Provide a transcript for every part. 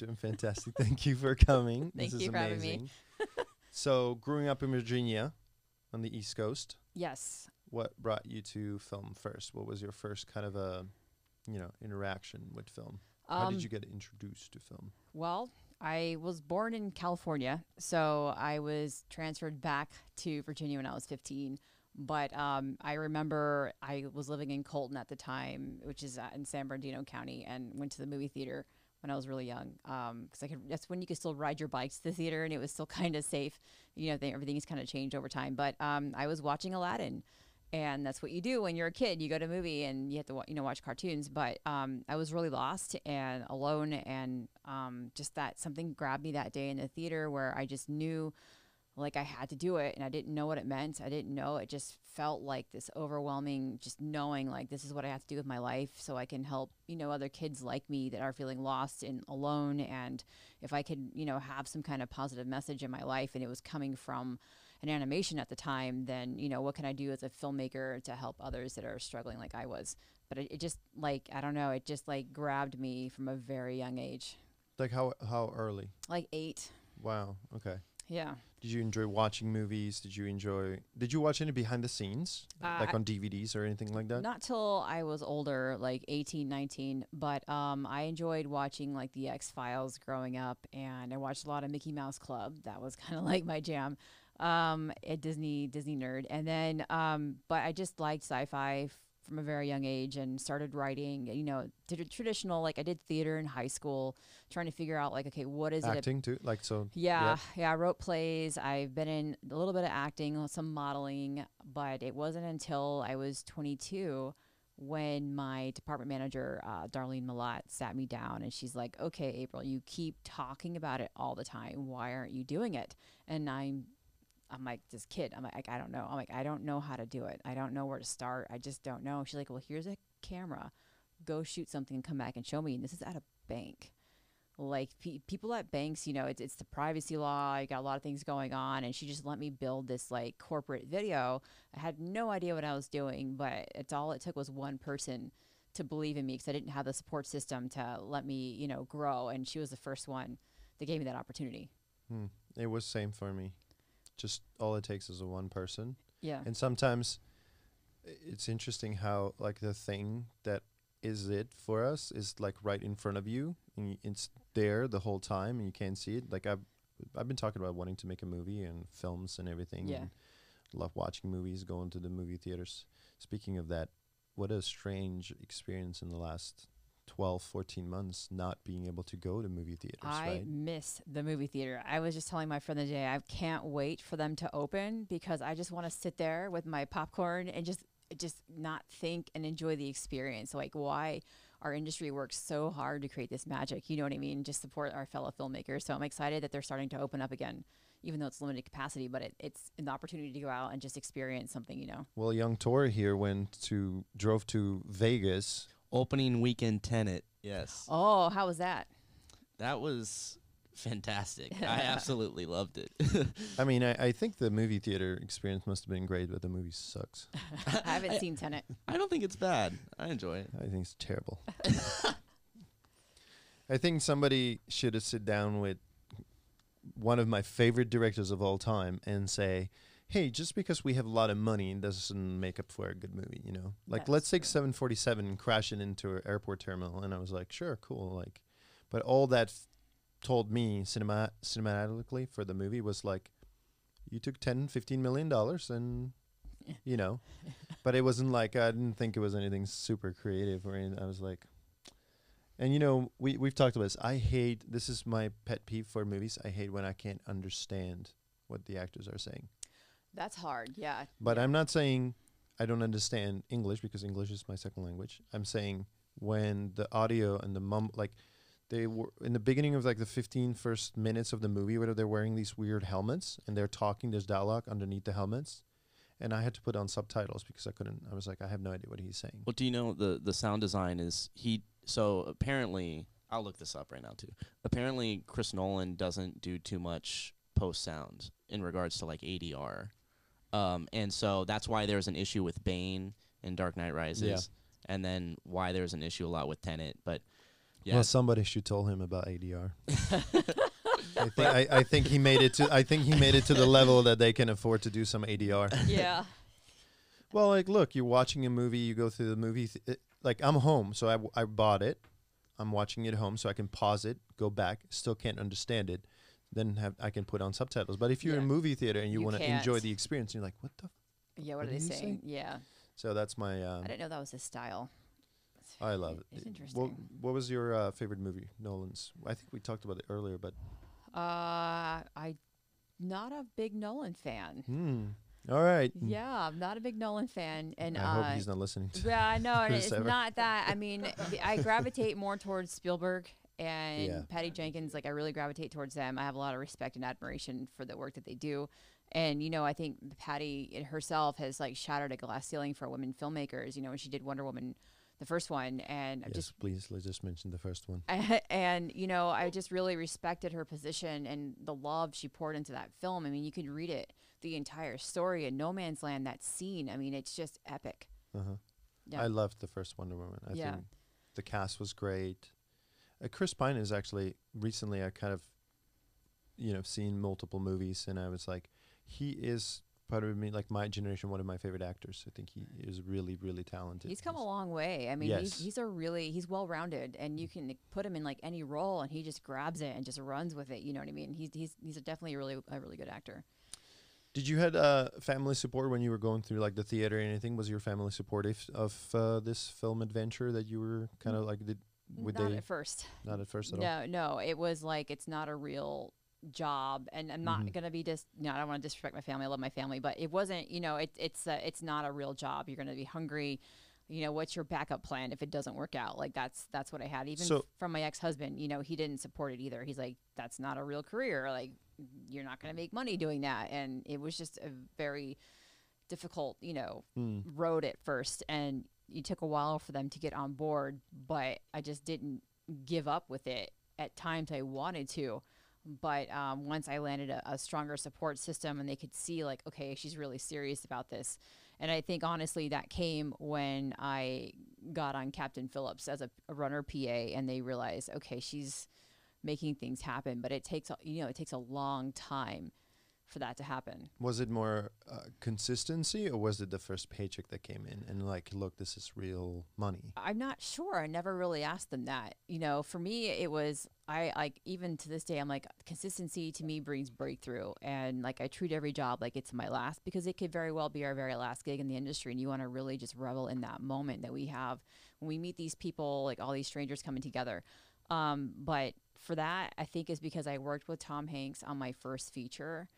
How? I'm doing fantastic. Thank you for coming. Thank this you is for having me. amazing. so, growing up in Virginia on the East Coast, Yes. what brought you to film first? What was your first kind of a, you know, interaction with film? How Um, did you get introduced to film? Well, I was born in California, so I was transferred back to Virginia when I was 15. But um, I remember I was living in Colton at the time, which is uh, in San Bernardino County, and went to the movie theater when I was really young. Because I could, that's when you could still ride your bikes to the theater, and it was still kind of safe. You know, they, everything's kind of changed over time. But um, I was watching Aladdin, and that's what you do when you're a kid. You go to a movie and you have to you know watch cartoons. But um, I was really lost and alone, and um, just that something grabbed me that day in the theater where I just knew like I had to do it, and I didn't know what it meant. I didn't know. It just felt like this overwhelming, just knowing like this is what I have to do with my life, so I can help you know other kids like me that are feeling lost and alone. And if I could you know have some kind of positive message in my life, and it was coming from an animation at the time, then you know what can I do as a filmmaker to help others that are struggling like I was. But it, it just like I don't know, it just like grabbed me from a very young age, Like how how early? like eight. Wow. Okay. Yeah. Did you enjoy watching movies? Did you enjoy? Did you watch any behind the scenes, Uh, like on DVDs or anything like that? Not till I was older, like 18, 19. But um, I enjoyed watching like the X Files growing up, and I watched a lot of Mickey Mouse Club. That was kind of like my jam. Um, a Disney Disney nerd, and then um, but I just liked sci-fi from a very young age and started writing. You know, did a traditional like I did theater in high school, trying to figure out like okay, what is it Acting too, like so. yeah, yeah, I wrote plays. I've been in a little bit of acting, some modeling, but it wasn't until I was 22 when my department manager, uh, Darlene Malat, sat me down and she's like, "Okay, April, you keep talking about it all the time. Why aren't you doing it?" And I'm, I'm like this kid. I'm like, I don't know. I'm like, I don't know how to do it. I don't know where to start. I just don't know. She's like, "Well, here's a camera. Go shoot something and come back and show me." And this is at a bank like pe- people at banks, you know, it's, it's the privacy law. You got a lot of things going on, and she just let me build this like corporate video. I had no idea what I was doing, but it's all it took was one person to believe in me because I didn't have the support system to let me, you know, grow. And she was the first one that gave me that opportunity. Hmm. It was same for me. Just all it takes is a one person. Yeah. And sometimes it's interesting how like the thing that is it for us is like right in front of you and it's there the whole time and you can't see it. Like I've I've been talking about wanting to make a movie and films and everything. Yeah. And love watching movies, going to the movie theaters. Speaking of that, what a strange experience in the last 12, 14 months not being able to go to movie theaters, I right? miss the movie theater. I was just telling my friend the day, I can't wait for them to open because I just want to sit there with my popcorn and just just not think and enjoy the experience. Like why our industry works so hard to create this magic. You know what I mean? Just support our fellow filmmakers. So I'm excited that they're starting to open up again, even though it's limited capacity. But it, it's an opportunity to go out and just experience something. You know? Well, young Tor here went to drove to Vegas. Opening weekend Tenet. Yes. Oh, how was that? That was fantastic. I absolutely loved it. I mean, I, I think the movie theater experience must have been great, but the movie sucks. I haven't seen Tenet. I don't think it's bad. I enjoy it. I think it's terrible. I think somebody should have sit down with one of my favorite directors of all time and say, "Hey, just because we have a lot of money doesn't make up for a good movie, you know? Like, That's let's take true. 747 and crash it into an airport terminal." And I was like, "Sure, cool." Like, but all that f- told me cinema cinematically for the movie was like, you took 10, 15 million dollars and you know, but it wasn't like I didn't think it was anything super creative or anything. I was like, and you know, we we've talked about this. I hate this is my pet peeve for movies. I hate when I can't understand what the actors are saying. That's hard. Yeah. But I'm not saying I don't understand English because English is my second language. I'm saying when the audio and the mum like they were in the beginning of like the 15 first minutes of the movie where they're wearing these weird helmets and they're talking there's dialogue underneath the helmets and I had to put on subtitles because I couldn't I was like I have no idea what he's saying. Well, do you know the the sound design is he? So apparently, I'll look this up right now too. Apparently, Chris Nolan doesn't do too much post sound in regards to like ADR, um, and so that's why there's an issue with Bane in Dark Knight Rises, and then why there's an issue a lot with Tenet. But Yeah. Well, somebody should tell him about ADR. I think I, I think he made it to I think he made it to the level that they can afford to do some ADR. yeah. Well, like, look, you're watching a movie. You go through the movie. Th- it, like, I'm home, so I, w- I bought it. I'm watching it at home, so I can pause it, go back. Still can't understand it. Then have I can put on subtitles. But if you're in movie theater and you, You want to enjoy the experience, you're like, what the? F-? Yeah. What, What are they did he say? saying? Yeah. So that's my. Um, I didn't know that was his style. I love it. It's interesting. what was your uh, favorite movie, Nolan's? I think we talked about it earlier, but Uh, I not a big Nolan fan. hmm. All right. Hmm. Yeah, I'm not a big Nolan fan, and I uh, hope he's not listening. To Yeah, I know. and it's ever. not that. I mean, I gravitate more towards Spielberg and Yeah. Patty Jenkins. Like, I really gravitate towards them. I have a lot of respect and admiration for the work that they do. And you know, I think Patty herself has like shattered a glass ceiling for women filmmakers. You know, when she did Wonder Woman, the first one, and yes, just please. Let's just mention the first one. and you know i just really respected her position and the love she poured into that film i mean you could read it the entire story in no man's land that scene i mean it's just epic Uh-huh. yeah I loved the first Wonder Woman. I Yeah. think the cast was great. Uh, Chris Pine is actually recently I kind of, you know, seen multiple movies, and I was like, he is part of me, like my generation, one of my favorite actors. I think he is really, really talented. he's come a long way i mean Yes. he's, he's a really he's well rounded and you can put him in like any role and he just grabs it and just runs with it you know what i mean he's he's, he's a definitely a really a really good actor Did you had uh, family support when you were going through like the theater or anything? Was your family supportive of uh, this film adventure that you were kind of like did? Would not they at first not at first at all? No, no, it was like it's not a real job, and I'm not Mhm. gonna be just. no, I don't want to disrespect my family. I love my family, but it wasn't. You know, it, it's uh, it's not a real job. You're gonna be hungry. You know, what's your backup plan if it doesn't work out? Like that's that's what I had. Even So- from my ex husband, you know, he didn't support it either. He's like, that's not a real career. Like you're not gonna make money doing that, and it was just a very difficult, you know, Hmm. road at first and it took a while for them to get on board but i just didn't give up with it at times i wanted to. But um, once i landed a, a stronger support system and they could see like okay she's really serious about this. And i think honestly that came when i got on captain phillips as a, a runner pa and they realized okay she's making things happen. But it takes you know it takes a long time for that to happen Was it more uh, consistency, or was it the first paycheck that came in and like, look, this is real money? I'm not sure. I never really asked them that. You know, for me, it was I like even to this day, I'm like consistency to me brings breakthrough, and like I treat every job like it's my last because it could very well be our very last gig in the industry, and you want to really just revel in that moment that we have when we meet these people, like all these strangers coming together. Um, but for that, I think is because I worked with Tom Hanks on my first feature.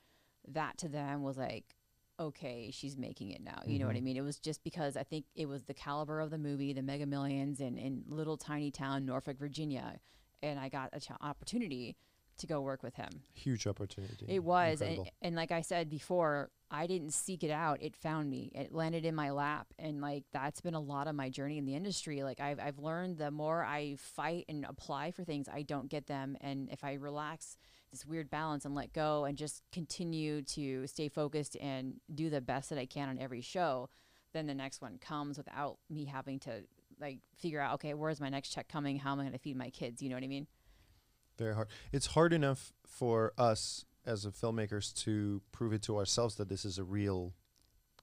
That to them was like okay, she's making it now. You know what I Mhm. mean? It was just because I think it was the caliber of the movie, the Mega Millions, and in little tiny town Norfolk, Virginia, and I got an ch- opportunity to go work with him. Huge opportunity. It was, and, and like I said before, I didn't seek it out. It found me. It landed in my lap, and like that's been a lot of my journey in the industry. Like I've I've learned the more I fight and apply for things, I don't get them, and if I relax this weird balance and let go and just continue to stay focused and do the best that I can on every show, then the next one comes without me having to like figure out okay, where's my next check coming? How am I going to feed my kids? You know what I mean? Very hard. It's hard enough for us as a filmmakers to prove it to ourselves that this is a real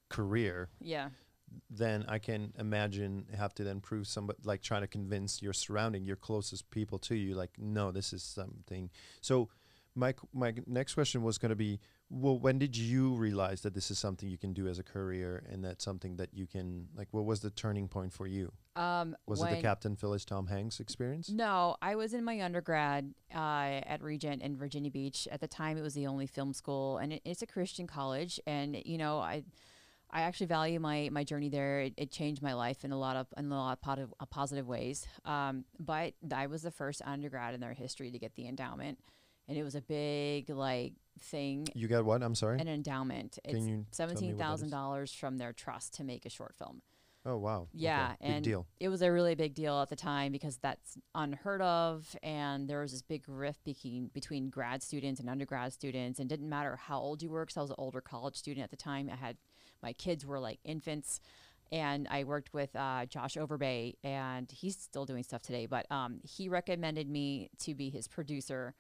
career. Yeah. Then I can imagine have to then prove somebody like trying to convince your surrounding, your closest people to you, like no, this is something. So my my next question was going to be, well, when did you realize that this is something you can do as a career, and that's something that you can like? What was the turning point for you? Um, Was it the Captain Phillips Tom Hanks experience? No, I was in my undergrad uh, at Regent in Virginia Beach. At the time, it was the only film school, and it, it's a Christian college. And you know, I I actually value my my journey there. It, it changed my life in a lot of in a lot of positive, uh, positive ways. Um, but I was the first undergrad in their history to get the endowment, and it was a big like thing. You got what? I'm sorry. An endowment. Can It's you tell me seventeen thousand dollars from their trust to make a short film. Oh wow. Yeah, okay. big and deal. it was a really big deal at the time because that's unheard of, and there was this big rift between between grad students and undergrad students, and it didn't matter how old you were. Because I was an older college student at the time. I had my kids were like infants, and I worked with uh, Josh Overbay, and he's still doing stuff today. But um, he recommended me to be his producer.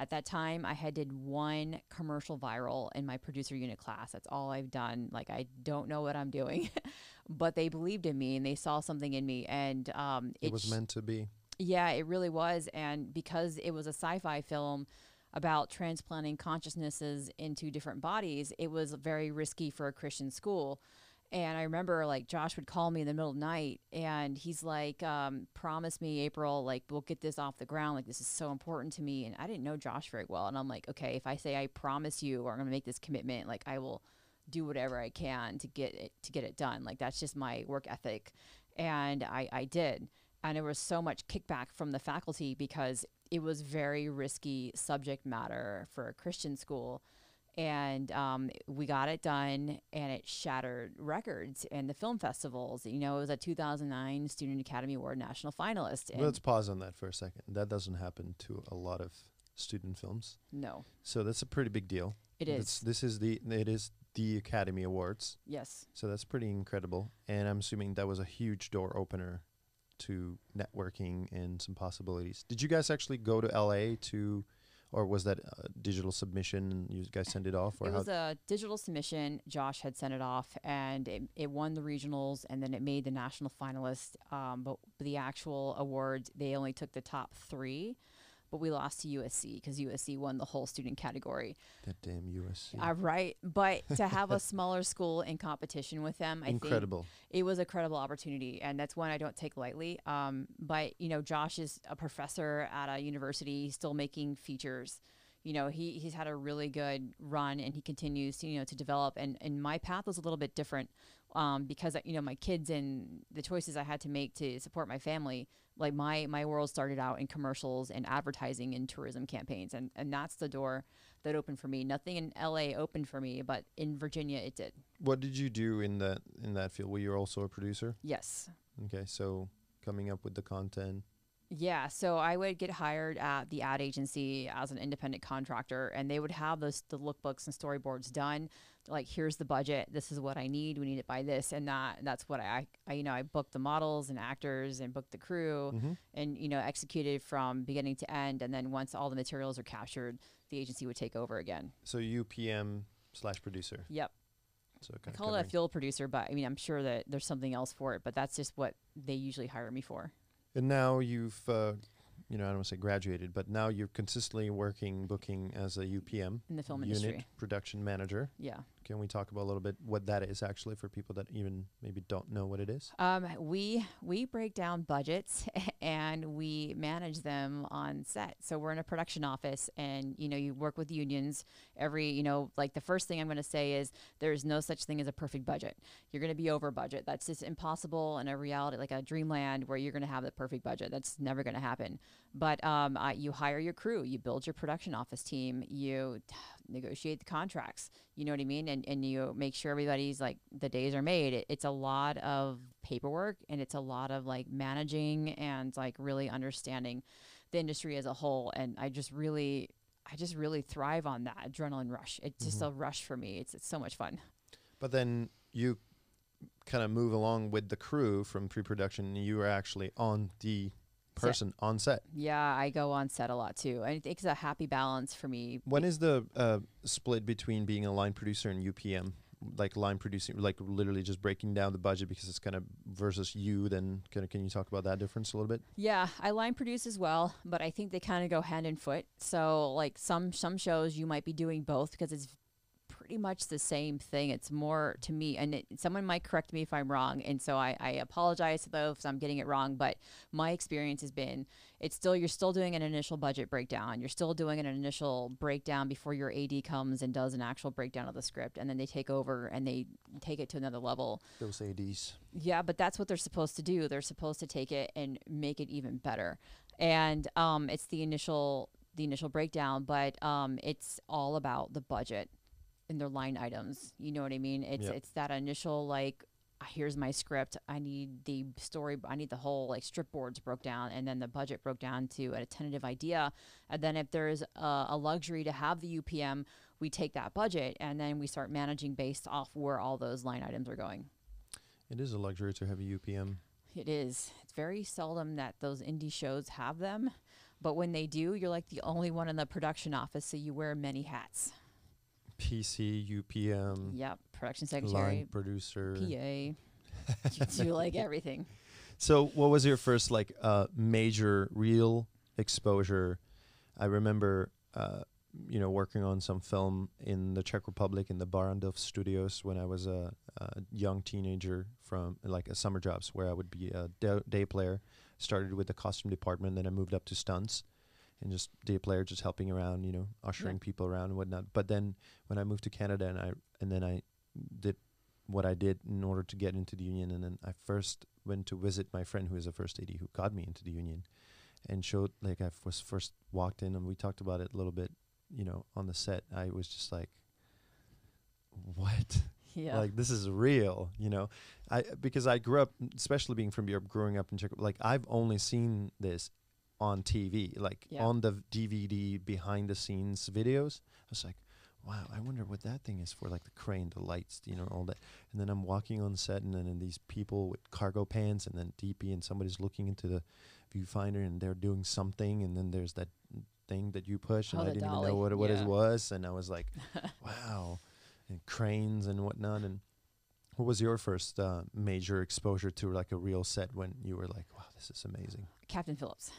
At that time, I had did one commercial viral in my producer unit class. That's all I've done. Like I don't know what I'm doing, but they believed in me and they saw something in me, and um, It was meant to be. yeah, it really was. And because it was a sci fi film about transplanting consciousnesses into different bodies, it was very risky for a Christian school. And I remember like Josh would call me in the middle of the night and he's like, um, promise me, April, like we'll get this off the ground. Like this is so important to me. And I didn't know Josh very well. And I'm like, okay, if I say I promise you or I'm gonna make this commitment, like I will do whatever I can to get it to get it done. Like that's just my work ethic. And I, I did and there was so much kickback from the faculty because it was very risky subject matter for a Christian school. And um, we got it done, and it shattered records in the film festivals. You know, it was a 2009 Student Academy Award national finalist. And Let's pause on that for a second. That doesn't happen to a lot of student films. no, So that's a pretty big deal. it It's- is. this is the it is the Academy Awards. yes. So that's pretty incredible. And I'm assuming that was a huge door opener to networking and some possibilities. Did you guys actually go to LA to, or was that a digital submission and you guys send it off? Or It was a digital submission. Josh had sent it off, and it, it won the regionals, and then it made the national finalist. Um, but the actual awards, they only took the top three, but we lost to USC because USC won the whole student category. that damn USC. Uh, right, but to have a smaller school in competition with them, I think Incredible. it was a credible opportunity and that's one i don't take lightly um, but you know josh is a professor at a university still making features you know he, he's had a really good run and he continues to you know to develop and, and my path was a little bit different um, because you know my kids and the choices i had to make to support my family like my my world started out in commercials and advertising and tourism campaigns and and that's the door that opened for me nothing in la opened for me but in virginia it did What did you do in that in that field? Were you also a producer? yes Okay, so coming up with the content. Yeah, so I would get hired at the ad agency as an independent contractor, and they would have those the lookbooks and storyboards done. Like, here's the budget. This is what I need. We need it by this and that. And that's what I, I, you know, I booked the models and actors and booked the crew, Mm-hmm. and you know, executed from beginning to end. And then once all the materials are captured, the agency would take over again. So UPM slash producer. Yep, So I kind call it a field producer, but I mean, I'm sure that there's something else for it. But that's just what they usually hire me for. And now you've, uh, you know, I don't want to say graduated, but now you're consistently working booking as a UPM In the film unit industry. production manager. Yeah. Can we talk about a little bit what that is actually for people that even maybe don't know what it is? Um, we we break down budgets and we manage them on set. So we're in a production office, and you know you work with unions. Every you know like the first thing I'm going to say is there's no such thing as a perfect budget. You're going to be over budget. That's just impossible in a reality like a dreamland where you're going to have the perfect budget. That's never going to happen. But um, uh, you hire your crew, you build your production office team, you negotiate the contracts. You know what I mean? And and you make sure everybody's like the days are made. It, it's a lot of paperwork and it's a lot of like managing and like really understanding the industry as a whole. And I just really I just really thrive on that adrenaline rush. It's just Mhm. a rush for me. It's it's so much fun. But then you kind of move along with the crew from pre-production. and You are actually on the. Person on set. Yeah, I go on set a lot too. And it's a happy balance for me. When is the uh, split between being a line producer and UPM? Like line producing, like literally just breaking down the budget because it's kind of versus you. Then kind of, can you talk about that difference a little bit? Yeah, I line produce as well, but I think they kind of go hand in foot. So like some some shows you might be doing both because it's pretty much the same thing. It's more to me, and it, someone might correct me if I'm wrong, and so I, I apologize though if I'm getting it wrong. But my experience has been it's still you're still doing an initial budget breakdown. You're still doing an initial breakdown before your AD comes and does an actual breakdown of the script, and then they take over and they take it to another level. Those ADs. Yeah, but that's what they're supposed to do. They're supposed to take it and make it even better. And um, it's the initial the initial breakdown, but um, it's all about the budget and their line items. You know what I mean? It's Yep. it's that initial like "Ah, here's my script. I need the story. I need the whole like strip boards broke down, and then the budget broke down to a tentative idea. And then if there's a, a luxury to have the UPM, we take that budget and then we start managing based off where all those line items are going. It is a luxury to have a UPM. It is. It's very seldom that those indie shows have them, but when they do, you're like the only one in the production office, so you wear many hats. PC, UPM, Yep, production secretary, line producer. PA. you do like everything. So, what was your first like uh, major real exposure? I remember, uh, you know, working on some film in the Czech Republic in the Barrandov studios when I was a, a young teenager from like a summer jobs where I would be a da- day player. Started with the costume department, then I moved up to stunts and just day player, just helping around, you know, ushering people around and whatnot. But then when I moved to Canada and I and then I did what I did in order to get into the union, and then I first went to visit my friend who is a first AD who got me into the union, and showed like I f- was first walked in and we talked about it a little bit, you know, on the set. I was just like, what? Yeah. Like this is real, you know. I because I grew up, especially being from Europe, growing up in Czech. Like I've only seen this on TV, like Yeah. on the DVD behind the scenes videos. I was like, wow, I wonder what that thing is for, like the crane, the lights, you know, all that. And then I'm walking on set, and then and these people with cargo pants, and then DP, and somebody's looking into the viewfinder, and they're doing something, and then there's that thing that you push, and Oh, I didn't dolly. even know what it, what Yeah. it was, and I was like, wow, and cranes and whatnot, and. What was your first uh, major exposure to like a real set when you were like, "Wow, this is amazing"? Captain Phillips.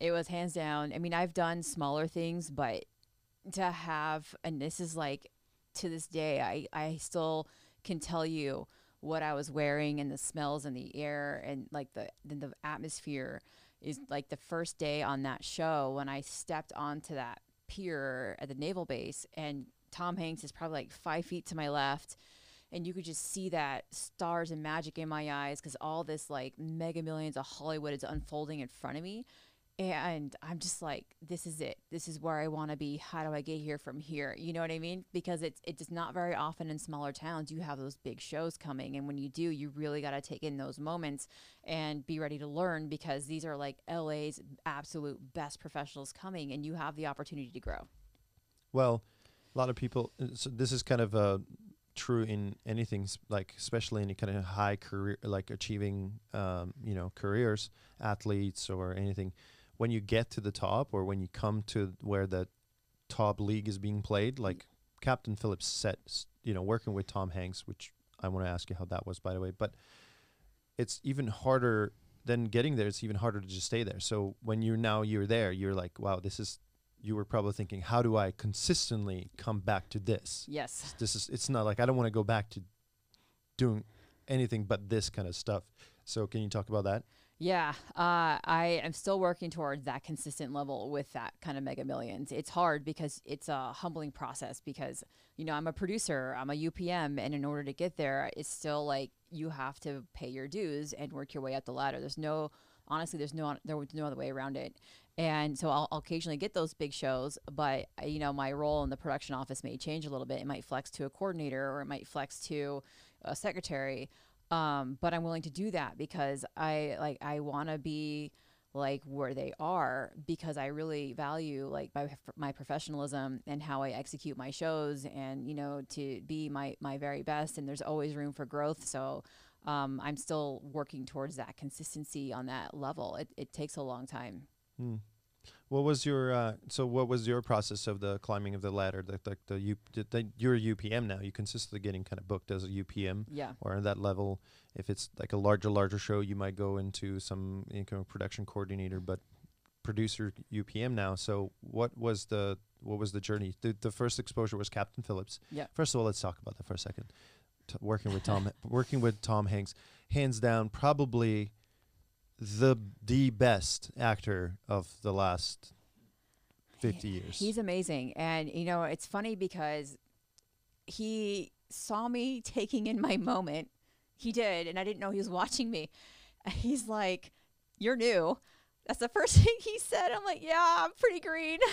It was hands down. I mean, I've done smaller things, but to have, and this is like to this day, I, I still can tell you what I was wearing and the smells and the air and like the, the atmosphere is like the first day on that show when I stepped onto that pier at the naval base and Tom Hanks is probably like five feet to my left and you could just see that stars and magic in my eyes because all this like mega millions of Hollywood is unfolding in front of me. And I'm just like, this is it. This is where I want to be. How do I get here from here? You know what I mean? Because it's it's not very often in smaller towns you have those big shows coming, and when you do, you really got to take in those moments and be ready to learn because these are like LA's absolute best professionals coming, and you have the opportunity to grow. Well, a lot of people. uh, So this is kind of uh, true in anything, like especially any kind of high career, like achieving, um, you know, careers, athletes or anything. When you get to the top, or when you come to where the top league is being played, like Captain Phillips set, you know, working with Tom Hanks, which I want to ask you how that was, by the way. But it's even harder than getting there. It's even harder to just stay there. So when you're now you're there, you're like, wow, this is. You were probably thinking, how do I consistently come back to this? Yes. This is. It's not like I don't want to go back to doing anything but this kind of stuff. So can you talk about that? Yeah, uh, I am still working towards that consistent level with that kind of mega millions. It's hard because it's a humbling process because, you know, I'm a producer, I'm a UPM, and in order to get there, it's still like you have to pay your dues and work your way up the ladder. There's no, honestly, there's no, there was no other way around it. And so I'll, I'll occasionally get those big shows, but uh, you know, my role in the production office may change a little bit. It might flex to a coordinator or it might flex to a secretary um, but I'm willing to do that because I like I want to be like where they are because I really value like my my professionalism and how I execute my shows and you know to be my my very best and there's always room for growth. So um, I'm still working towards that consistency on that level. It, it takes a long time. Hmm. What was your uh, so? What was your process of the climbing of the ladder? The the, the, U, the, the you're a UPM now. You consistently getting kind of booked as a UPM yeah or at that level. If it's like a larger larger show, you might go into some you know, production coordinator, but producer UPM now. So what was the what was the journey? The the first exposure was Captain Phillips. Yeah. First of all, let's talk about that for a second. T- working with Tom, working with Tom Hanks, hands down, probably the the best actor of the last fifty years. He's amazing. And, you know, it's funny because he saw me taking in my moment. He did. And I didn't know he was watching me. He's like, You're new. That's the first thing he said. I'm like, Yeah, I'm pretty green.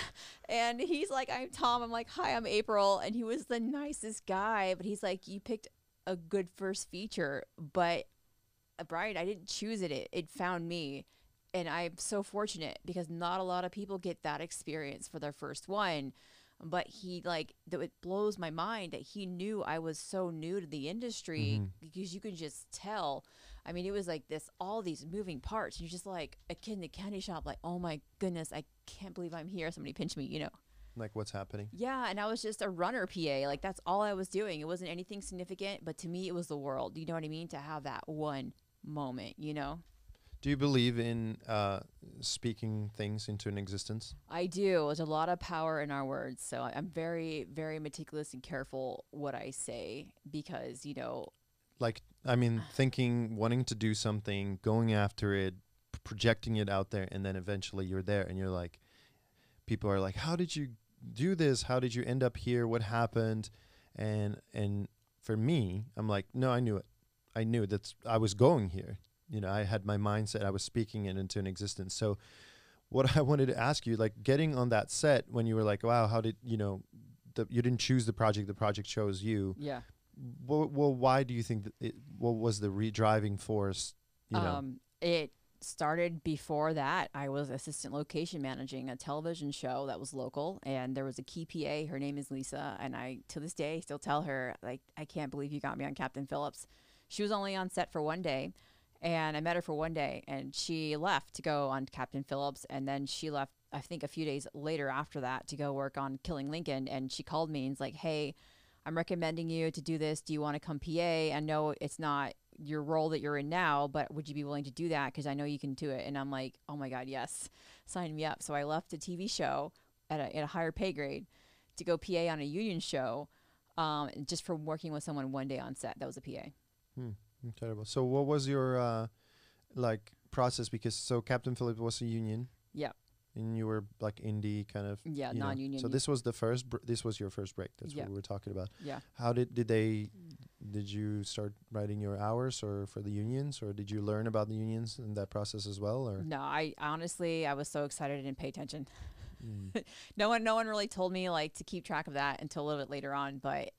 And he's like, I'm Tom. I'm like, Hi, I'm April. And he was the nicest guy. But he's like, You picked a good first feature. But, Brian, I didn't choose it. It, it found me and I'm so fortunate because not a lot of people get that experience for their first one. but he like th- it blows my mind that he knew I was so new to the industry Mhm. because you could just tell. I mean, it was like this, all these moving parts. You're just like a kid in the candy shop, like, oh my goodness, I can't believe I'm here. Somebody pinch me, you know. Like what's happening? Yeah, and I was just a runner PA. Like that's all I was doing. It wasn't anything significant, but to me it was the world. You know what I mean? To have that one moment, you know? Do you believe in uh, speaking things into an existence? I do. There's a lot of power in our words. So I'm very, very meticulous and careful what I say because, you know, Like, I mean, thinking, wanting to do something, going after it, projecting it out there, and then eventually you're there, and you're like, people are like, "How did you do this? How did you end up here? What happened?" And and for me, I'm like, "No, I knew it. I knew that I was going here. You know, I had my mindset. I was speaking it into an existence. So." What I wanted to ask you, like getting on that set when you were like, "Wow, how did you know?" The, you didn't choose the project; the project chose you yeah. well, well why do you think that it, what was the re driving force you know Um, it started before that. I was assistant location managing a television show that was local, and there was a key PA. Her name is Lisa, and I to this day still tell her like, I can't believe you got me on Captain Phillips. She was only on set for one day, and I met her for one day, and she left to go on Captain Phillips, and then she left. I think a few days later after that to go work on Killing Lincoln, and she called me and was like, "Hey." I'm recommending you to do this. Do you want to come PA? I know it's not your role that you're in now, but would you be willing to do that? Because I know you can do it. And I'm like, oh my God, yes, sign me up. So I left a TV show at a, at a higher pay grade to go PA on a union show um, just from working with someone one day on set. That was a PA. Incredible so what was your uh like process because so captain phillips was a union Yep. and you were like indie kind of Yeah, non-union. so this was the first br- this was your first break that's Yeah. what we were talking about Yeah. how did did they did you start writing your hours or for the unions or did you learn about the unions in that process as well or No, I honestly, I was so excited I didn't pay attention. Mm. No one, no one really told me like to keep track of that until a little bit later on. But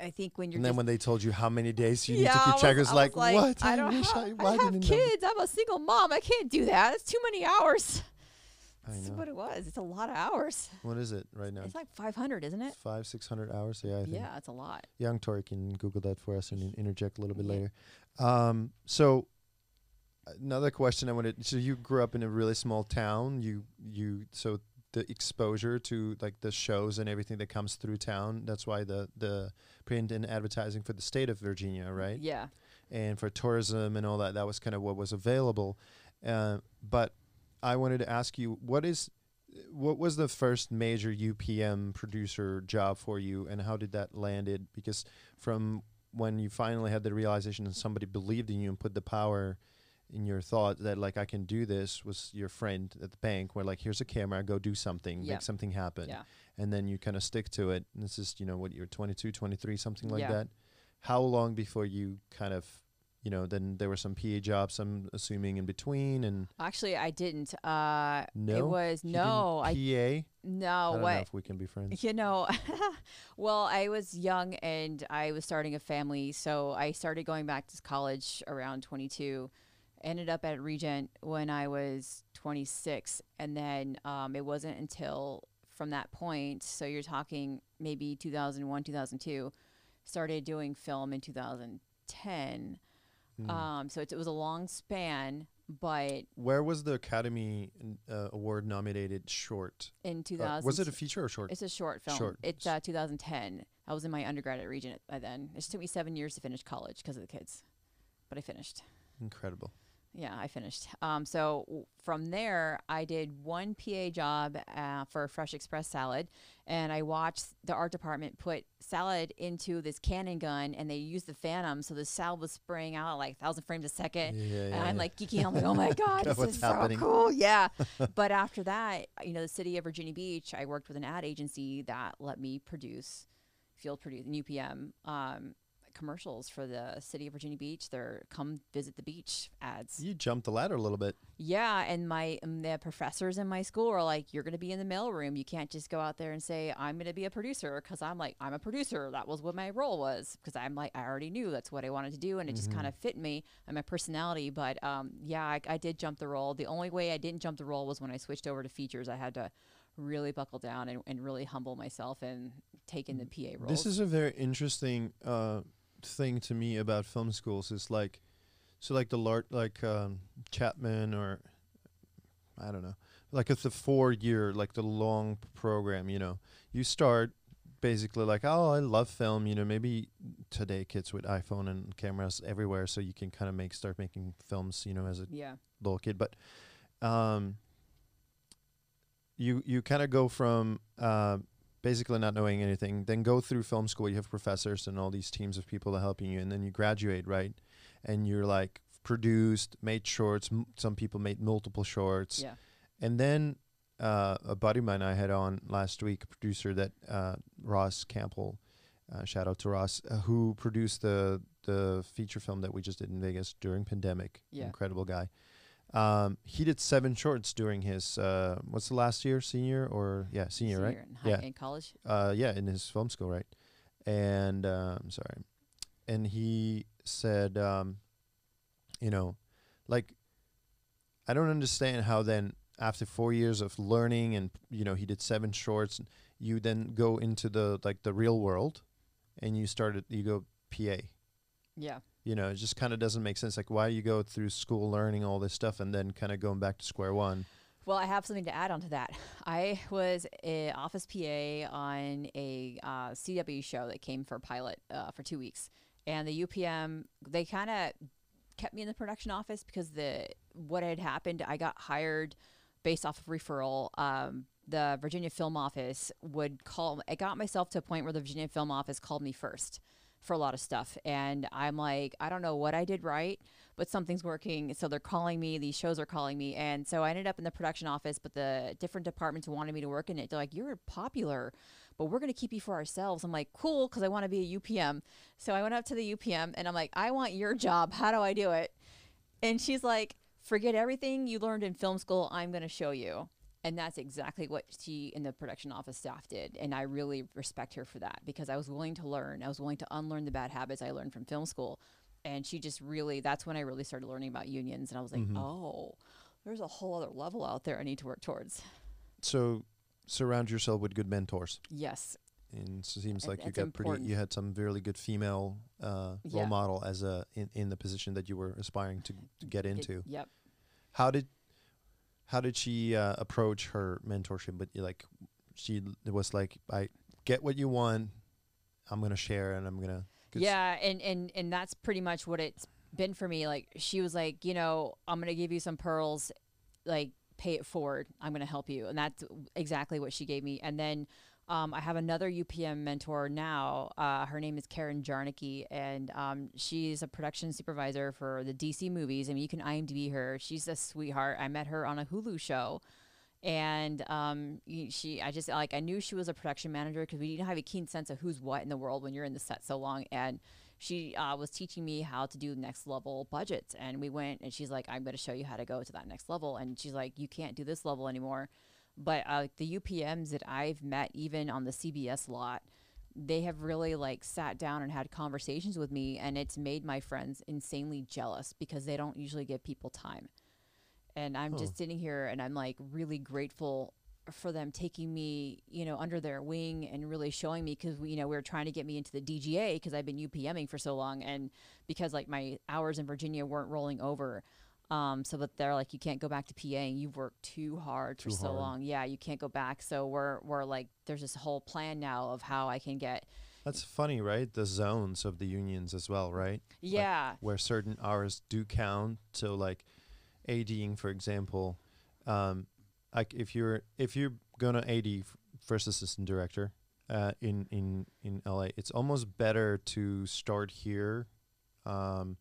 I think when you're and then when they told you how many days you need to keep I was- it's I like, what? I don't wish have, I, I, have I- kids. I'm a single mom. I can't do that. It's too many hours. I That's know. what it was. It's a lot of hours. What is it right now? It's like 500, isn't it? Five, six hundred hours. Yeah, I think. Yeah, it's a lot. Young Tori can Google that for us and interject a little bit Yeah. later. Um, so another question I wanted. So you grew up in a really small town. You you so the exposure to like the shows and everything that comes through town. That's why the the print and advertising for the state of Virginia, right? Yeah. and for tourism and all that. That was kind of what was available. Uh, but I wanted to ask you, what is, what was the first major UPM producer job for you, and how did that landed? Because from when you finally had the realization and somebody believed in you and put the power in your thought that like I can do this was your friend at the bank where like here's a camera go do something Yeah. make something happen Yeah. And then you kind of stick to it and this is you know what you're 22 23 something like Yeah. that how long before you kind of you know then there were some pa jobs i'm assuming in between and Actually, I didn't. Uh, no It was You no. I pa no. I don't what? know if we can be friends You know, well, I was young and I was starting a family, so I started going back to college around 22. Ended up at Regent when I was 26, and then um, it wasn't until from that point. So you're talking maybe 2001, 2002. Started doing film in 2010. Hmm. Um, so it, it was a long span, but where was the academy uh, award nominated short in Uh, 2000, was it a feature or short It's a short film. Short. It's uh, 2010. I was in my undergrad at Regent by then. It just took me seven years to finish college because of the kids, but I finished. incredible Yeah, I finished. Um, so from there, I did one PA job uh, for Fresh Express salad, and I watched the art department put salad into this cannon gun, and they used the Phantom, so the salad was spraying out like thousand frames a second. yeah, yeah, And yeah. I'm like geeking. I'm like, oh my god, this is happening? so cool. Yeah. but after that, you know, the city of Virginia Beach, I worked with an ad agency that let me produce, field produce, in UPM, um, commercials for the city of Virginia Beach. They're come visit the beach ads. you jumped the ladder a little bit Yeah, and my um, the professors in my school are like, "You're going to be in the mailroom. You can't just go out there and say I'm going to be a producer." Because I'm like, I'm a producer. That was what my role was. Because I'm like, I already knew that's what I wanted to do, and it just kind of fit me and my personality. But um, yeah, I, I did jump the role. The only way I didn't jump the role was when I switched over to features. I had to really buckle down and, and really humble myself and take in the PA role. This is a very interesting uh, thing to me about film schools. Is like, so like the lar- like um, Chapman or I don't know, like it's a four year like the long program. You know, you start basically like oh I love film. You know, maybe today kids with iPhone and cameras everywhere, so you can kind of make start making films. You know, as a yeah. little kid, but um, you you kind of go from uh, basically not knowing anything, then go through film school. You have professors and all these teams of people that helping you, and then you graduate, right? And you're like produced, made shorts. M- some people made multiple shorts, Yeah. and then uh, a buddy of mine I had on last week, a producer that uh, Ross Campbell. Uh, shout out to Ross, uh, who produced the the feature film that we just did in Vegas during pandemic. Yeah. Incredible guy. Um, he did seven shorts during his uh, what's the last year, senior or yeah, senior, right? in, high, Yeah. in college. Uh, yeah, in his film school, right? And I'm sorry, and he said, um, you know, like I don't understand how then after four years of learning and you know he did seven shorts, you then go into the like the real world, and you started you go PA. Yeah. You know, it just kind of doesn't make sense. Like, why you go through school learning all this stuff and then kind of going back to square one? Well, I have something to add on to that. I was a office PA on a uh, CW show that came for pilot uh, for two weeks, and the UPM they kind of kept me in the production office because the what had happened. I got hired based off of referral. Um, the Virginia Film Office would call. I got myself to a point where the Virginia Film Office called me first for a lot of stuff, and I'm like, I don't know what I did right but something's working. So they're calling me. These shows are calling me, and so I ended up in the production office. But the different departments wanted me to work in it. They're like, "You're popular, but we're going to keep you for ourselves." I'm like, "Cool," because I want to be a UPM. So I went up to the UPM, and I'm like, "I want your job. How do I do it?" And she's like, "Forget everything you learned in film school. I'm going to show you." And that's exactly what she and the production office staff did. And I really respect her for that because I was willing to learn. I was willing to unlearn the bad habits I learned from film school and she just really that's when i really started learning about unions and i was like Mhm. oh there's a whole other level out there i need to work towards So, surround yourself with good mentors. yes And it seems like you got pretty, you had some really good female uh, Yeah. role model as a in, in the position that you were aspiring to, to get Get- into. yep How did how did she uh, approach her mentorship? But like, she was like, I get what you want. I'm gonna share, and I'm gonna. yeah and and and that's pretty much what it's been for me like she was like you know i'm gonna give you some pearls like pay it forward i'm gonna help you and that's exactly what she gave me and then um, I have another UPM mentor now. Uh, her name is Karen Jarnicki, and um, she's a production supervisor for the DC movies. I mean, you can IMDb her. She's a sweetheart. I met her on a Hulu show, and um, she, I just like, I knew she was a production manager because we didn't have a keen sense of who's what in the world when you're in the set so long. And she uh, was teaching me how to do next level budgets, and we went, and she's like, I'm going to show you how to go to that next level, and she's like, you can't do this level anymore but uh, like the UPMs that I've met, even on the CBS lot, they have really like sat down and had conversations with me, and it's made my friends insanely jealous because they don't usually give people time. And I'm Huh. just sitting here, and I'm like really grateful for them taking me, you know, under their wing and really showing me because you know we were trying to get me into the DGA because I've been UPMing for so long, and because like my hours in Virginia weren't rolling over. Um, so but they're like, you can't go back to PA. and You've worked too hard Too for so hard. long. Yeah, you can't go back. So we're we're like, there's this whole plan now of how I can get. That's funny, right? The zones of the unions as well, right? Yeah, Where certain hours do count. So like, ADing, for example, um, like if you're if you're gonna AD first assistant director uh, in in in LA, it's almost better to start here. Um,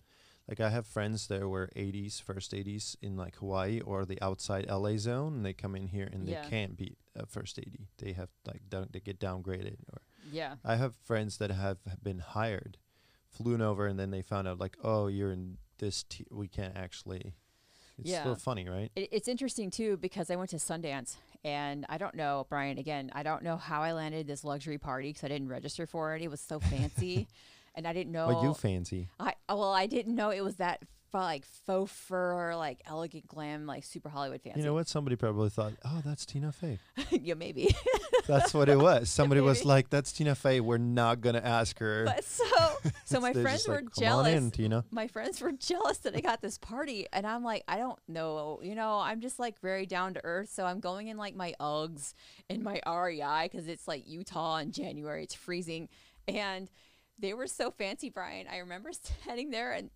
like I have friends that were ADs, first ADs in like Hawaii or the outside LA zone, and they come in here and Yeah. they can't be a first AD. They have like down, they get downgraded or yeah, I have friends that have been hired, flown over, and then they found out like, oh, you're in this. T- we can't actually. It's Yeah. still funny, right? it, it's interesting too because I went to Sundance and I don't know Brian again. I don't know how I landed this luxury party because I didn't register for it. It was so fancy, and I didn't know. What you fancy? I Uh, well, I didn't know it was that like faux fur, like elegant glam, like super Hollywood fancy. You know what? Somebody probably thought, "Oh, that's Tina Fey." yeah, maybe. That's what it was. Somebody was like, "That's Tina Fey. We're not gonna ask her." but so, so my friends were like, jealous. in, Tina. my friends were jealous that I got this party, and I'm like, I don't know, you know, I'm just like very down to earth. So I'm going in like my Uggs and my REI because it's like Utah in January, it's freezing, and they were so fancy, Brian. I remember standing there and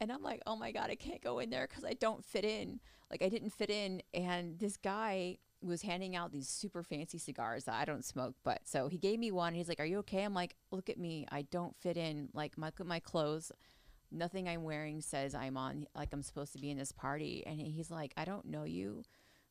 and I'm like, oh my god, I can't go in there because I don't fit in. Like I didn't fit in, and this guy was handing out these super fancy cigars that I don't smoke, but so he gave me one. And he's like, "Are you okay?" I'm like, "Look at me, I don't fit in. Like my my clothes, nothing I'm wearing says I'm on like I'm supposed to be in this party." And he's like, "I don't know you,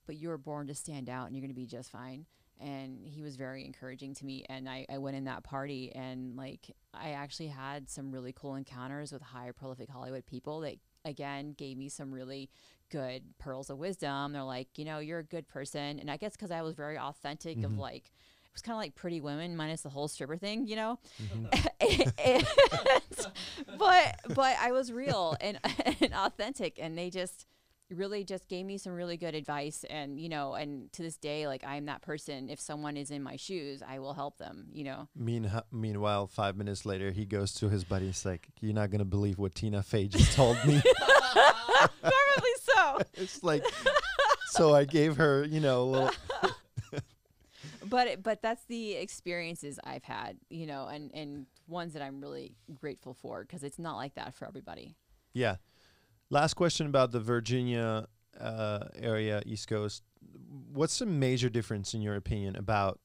but you were born to stand out, and you're gonna be just fine." And he was very encouraging to me, and I, I went in that party, and like I actually had some really cool encounters with high prolific Hollywood people that again gave me some really good pearls of wisdom. They're like, you know, you're a good person, and I guess because I was very authentic of mm-hmm. like. It was kind of like Pretty Women minus the whole stripper thing, you know. Mm-hmm. And- but but I was real and and authentic, and they just really just gave me some really good advice. And you know, and to this day, like I'm that person. If someone is in my shoes, I will help them. You know. Mean, meanwhile, five minutes later, he goes to his buddy. He's like, "You're not gonna believe what Tina Fey just told me." Probably so. it's like, so I gave her, you know, a little. but but that's the experiences I've had, you know, and and ones that I'm really grateful for because it's not like that for everybody. Yeah. Last question about the Virginia uh, area, East Coast. What's the major difference, in your opinion, about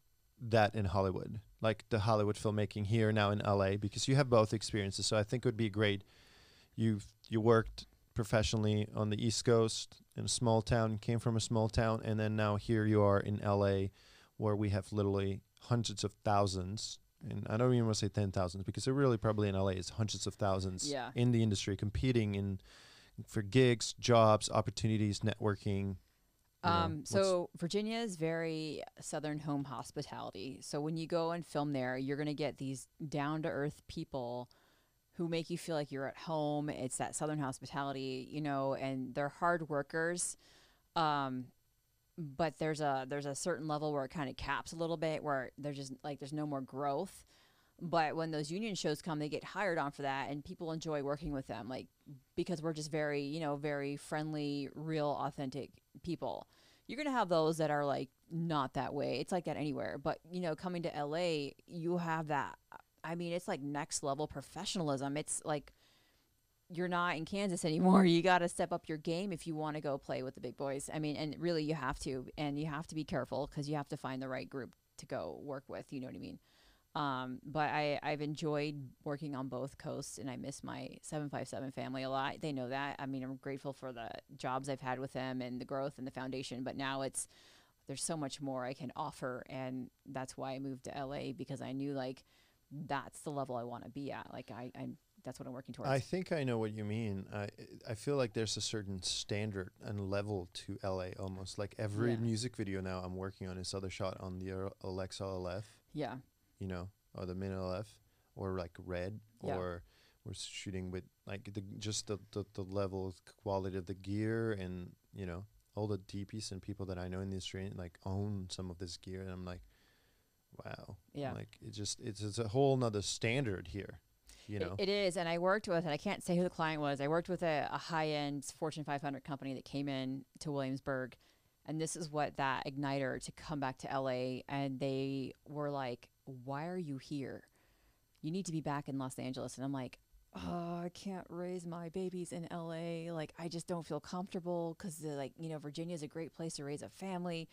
that in Hollywood? Like the Hollywood filmmaking here now in LA, because you have both experiences. So I think it would be great. You've you worked professionally on the East Coast in a small town, came from a small town, and then now here you are in LA, where we have literally hundreds of thousands. And I don't even want to say ten thousands because it really probably in LA is hundreds of thousands Yeah. in the industry competing in for gigs, jobs, opportunities, networking. you know, Um, so Virginia is very Southern home hospitality. So when you go and film there, you're gonna get these down to earth people who make you feel like you're at home. It's that Southern hospitality, you know, and they're hard workers. Um, but there's a there's a certain level where it kind of caps a little bit, where there's just like there's no more growth. But when those union shows come, they get hired on for that, and people enjoy working with them, like because we're just very, you know, very friendly, real, authentic people. You're gonna have those that are like not that way. It's like that anywhere. But you know, coming to LA, you have that. I mean, it's like next level professionalism. It's like you're not in Kansas anymore. You got to step up your game if you want to go play with the big boys. I mean, and really you have to, and you have to be careful because you have to find the right group to go work with. You know what I mean? Um, but I, I've enjoyed working on both coasts, and I miss my 757 family a lot. They know that. I mean, I'm grateful for the jobs I've had with them and the growth and the foundation. But now it's there's so much more I can offer, and that's why I moved to LA because I knew like that's the level I want to be at. Like I, I that's what I'm working towards. I think I know what you mean. I I feel like there's a certain standard and level to LA almost. Like every Yeah. music video now I'm working on is other shot on the Alexa LF, yeah. You know, or the Mini LF, or like Red, Yeah. or we're shooting with like the just the, the the level of quality of the gear and you know all the DPs and people that I know in the industry like own some of this gear and I'm like, wow, Yeah. like it just it's it's a whole nother standard here, you It- know. it is, and I worked with, and I can't say who the client was. I worked with a, a high-end Fortune 500 company that came in to Williamsburg, and this is what that igniter to come back to LA, and they were like, "Why are you here? You need to be back in Los Angeles." And I'm like, "Oh, I can't raise my babies in LA. Like, I just don't feel comfortable because, like, you know, Virginia is a great place to raise a family."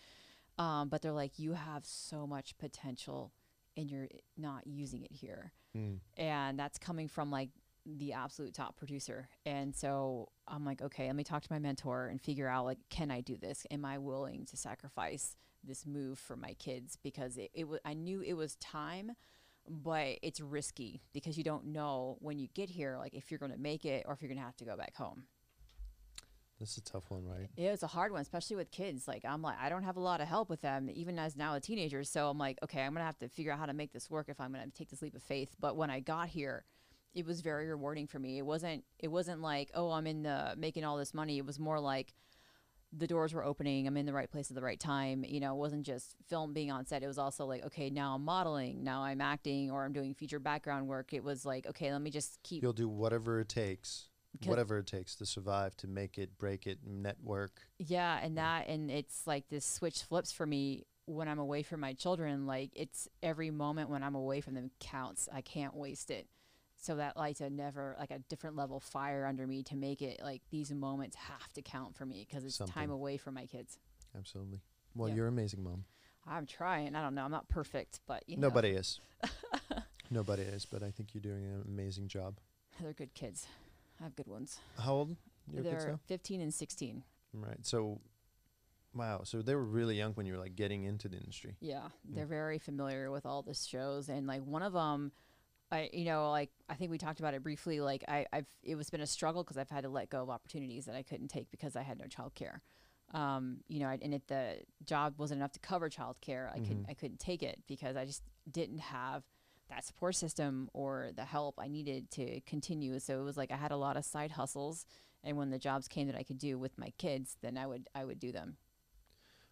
Um, but they're like, "You have so much potential, and you're not using it here." Mm. and that's coming from like the absolute top producer and so i'm like okay let me talk to my mentor and figure out like can i do this am i willing to sacrifice this move for my kids because it, it was i knew it was time but it's risky because you don't know when you get here like if you're going to make it or if you're going to have to go back home That's a tough one, right? it was a hard one, especially with kids. Like I'm like I don't have a lot of help with them, even as now a teenager. So I'm like, okay, I'm gonna have to figure out how to make this work if I'm gonna take this leap of faith. But when I got here, it was very rewarding for me. It wasn't it wasn't like, oh, I'm in the making all this money. It was more like the doors were opening. I'm in the right place at the right time. You know, it wasn't just film being on set. It was also like, okay, now I'm modeling, now I'm acting, or I'm doing feature background work. It was like, okay, let me just keep. You'll do whatever it takes, whatever it takes to survive, to make it, break it, network. Yeah, and that and it's like this switch flips for me when I'm away from my children. Like it's every moment when I'm away from them counts. I can't waste it. So that lights a never like a different level fire under me to make it like these moments have to count for me because it's time away from my kids. Absolutely. Well, Yeah. you're amazing, mom. I'm trying. I don't know. I'm not perfect, but you know, Nobody is. Nobody is, but I think you're doing an amazing job. they're good kids. I have good ones. How old your kids they're now? 15 and 16. Right. So, wow. So they were really young when you were like getting into the industry. Yeah, they're mm. very familiar with all the shows, and like one of them, I you know like I think we talked about it briefly. Like I I've it was been a struggle because I've had to let go of opportunities that I couldn't take because I had no childcare. Um, you know, I, and if the job wasn't enough to cover childcare, I couldn't Mhm. I couldn't take it because I just didn't have that support system or the help I needed to continue. So it was like I had a lot of side hustles, and when the jobs came that I could do with my kids, then I would I would do them.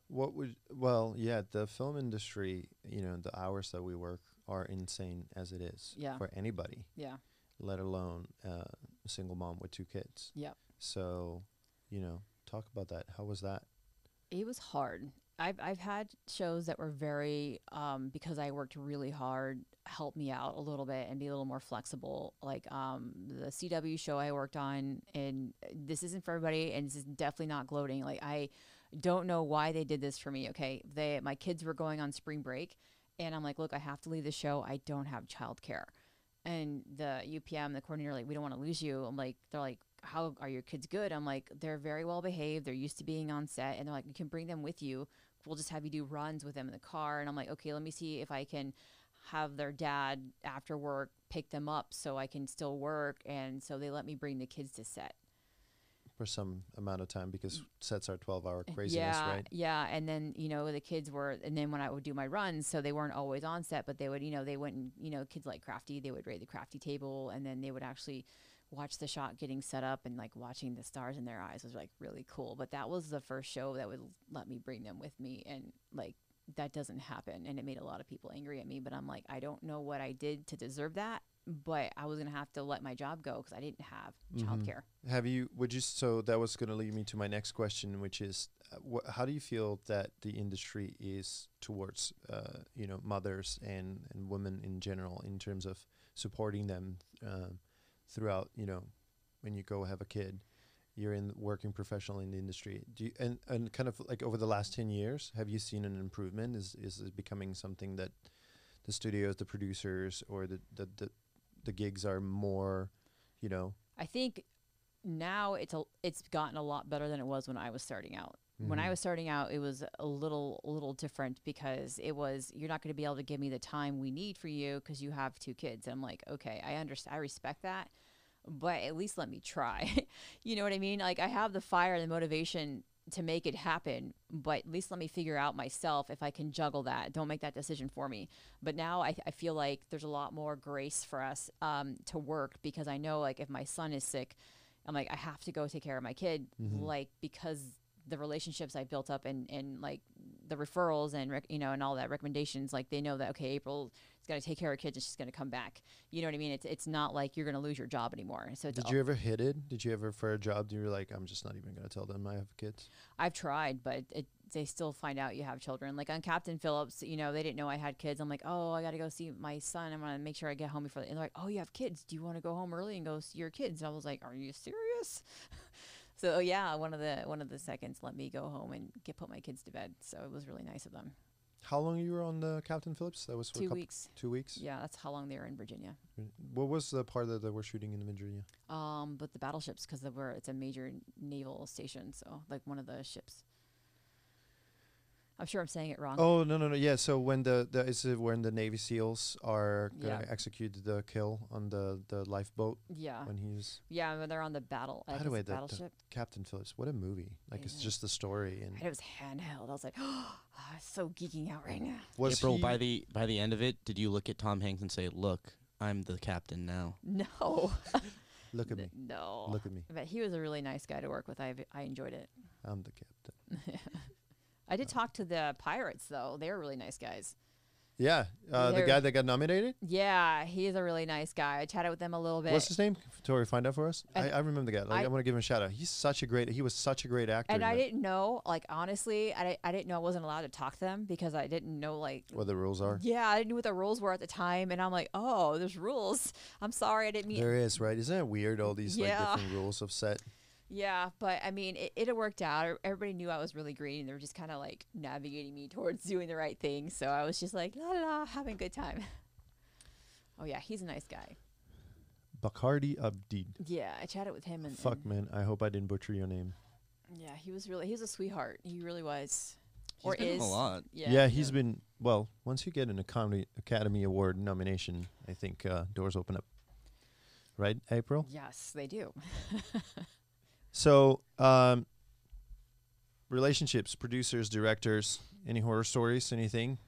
What would well, yeah, the film industry, you know, the hours that we work are insane as it is Yeah. for anybody, Yeah. let alone uh, a single mom with two kids. Yep. So, you know, talk about that. How was that? it was hard. I've I've had shows that were very um, because I worked really hard help me out a little bit and be a little more flexible. Like um, the CW show I worked on, and this isn't for everybody, and this is definitely not gloating. Like I don't know why they did this for me. Okay, they my kids were going on spring break, and I'm like, look, I have to leave the show. I don't have childcare, and the UPM, the coordinator, like, we don't want to lose you. I'm like, they're like, how are your kids good? I'm like, they're very well behaved. They're used to being on set, and they're like, you can bring them with you. We'll just have you do runs with them in the car. And I'm like, okay, let me see if I can have their dad after work pick them up so I can still work. And so they let me bring the kids to set. For some amount of time because mm. sets are 12 hour eh, craziness, yeah, right? Yeah, and then you know the kids were, and then when I would do my runs, so they weren't always on set, but they would, you know, they wouldn't, you know, kids like crafty, they would raid the crafty table, and then they would actually watch the shot getting set up and like watching the stars in their eyes was like really cool. But that was the first show that would let me bring them with me, and like that doesn't happen, and it made a lot of people angry at me. But I'm like, I don't know what I did to deserve that, but I was gonna have to let my job go because I didn't have Mhm. childcare. Have you, would you, so that was going to lead me to my next question, which is uh, wh- how do you feel that the industry is towards, uh, you know, mothers and, and women in general in terms of supporting them um, throughout, you know, when you go have a kid? You're in working professional in the industry. Do you, and, and kind of like over the last 10 years, have you seen an improvement? Is, is it becoming something that the studios, the producers, or the, the, the, the gigs are more, you know, I think now it's a it's gotten a lot better than it was when I was starting out. When I Mhm. was starting out, it was a little a little different because it was you're not going to be able to give me the time we need for you because you have two kids. And I'm like, okay, I understand, I respect that, but at least let me try. you know what I mean? Like I have the fire, the motivation to make it happen, but at least let me figure out myself if I can juggle that. Don't make that decision for me. But now I, I feel like there's a lot more grace for us um, to work because I know like if my son is sick, I'm like I have to go take care of my kid, Mhm. like because the relationships I built up and and like the referrals and rec- you know and all that recommendations, like they know that okay, April is gonna take care of kids and she's gonna come back. You know what I mean? It's it's not like you're gonna lose your job anymore. So Did you ever hit it? Did you ever for a job? You were like, I'm just not even gonna tell them I have kids. I've tried, but it, they still find out you have children. Like on Captain Phillips, you know, they didn't know I had kids. I'm like, oh, I got to go see my son. I'm gonna make sure I get home before. The-. And they're like, oh, you have kids. Do you want to go home early and go see your kids? And I was like, are you serious? so yeah, one of the one of the seconds let me go home and get put my kids to bed. So it was really nice of them. How long you were on the Captain Phillips? That was for Two couple- weeks. Two weeks. Yeah, that's how long they were in Virginia. What was the part that they were shooting in Virginia? Um, but the battleships because they were it's a major naval station, so like one of the ships. I'm sure I'm saying it wrong. Oh no no no yeah. So when the, the is it when the Navy SEALs are gonna Yeah. execute the kill on the the lifeboat Yeah, when he's yeah, when they're on the battle. By the way, it's the- the- Captain Phillips. What a movie! Like it's just the story and And it was handheld. I was like, ah, oh, I'm so geeking out right now. was April, he, by the by the end of it, did you look at Tom Hanks and say, "Look, I'm the captain now. No, Look at me. No. Look at me. But he was a really nice guy to work with. I I enjoyed it. I'm the captain. I did talk to the pirates though. They were really nice guys. Yeah, uh, the They're- guy that got nominated. Yeah, he's a really nice guy. I chatted with them a little bit. What's his name? Tori, find out for us. I, And I remember the guy. Like, I, I- want to give him a shout out. He's such a great. He was such a great actor. and in I that. didn't know, like honestly, I, di- I didn't know I wasn't allowed to talk to them because I didn't know like what the rules are. yeah, I didn't know what the rules were at the time, and I'm like, oh, there's rules. I'm sorry, I didn't mean. There is right. Isn't it weird? All these Yeah. like different rules of set. Yeah, but I mean, it, it worked out. Er- Everybody knew I was really green, and they were just kind of like navigating me towards doing the right thing. So I was just like, la la, la having a good time. oh yeah, he's a nice guy. Barkhad Abdi. Yeah, I chatted with him, and, Fuck and- man, I hope I didn't butcher your name. yeah, he was really he was a sweetheart. He really was. He's or been is a lot. Yeah, Yeah, he's been well. Once you get an Academy Academy Award nomination, I think uh, doors open up. Right, April. Yes, they do. So, um, relationships, producers, directors, any horror stories, anything?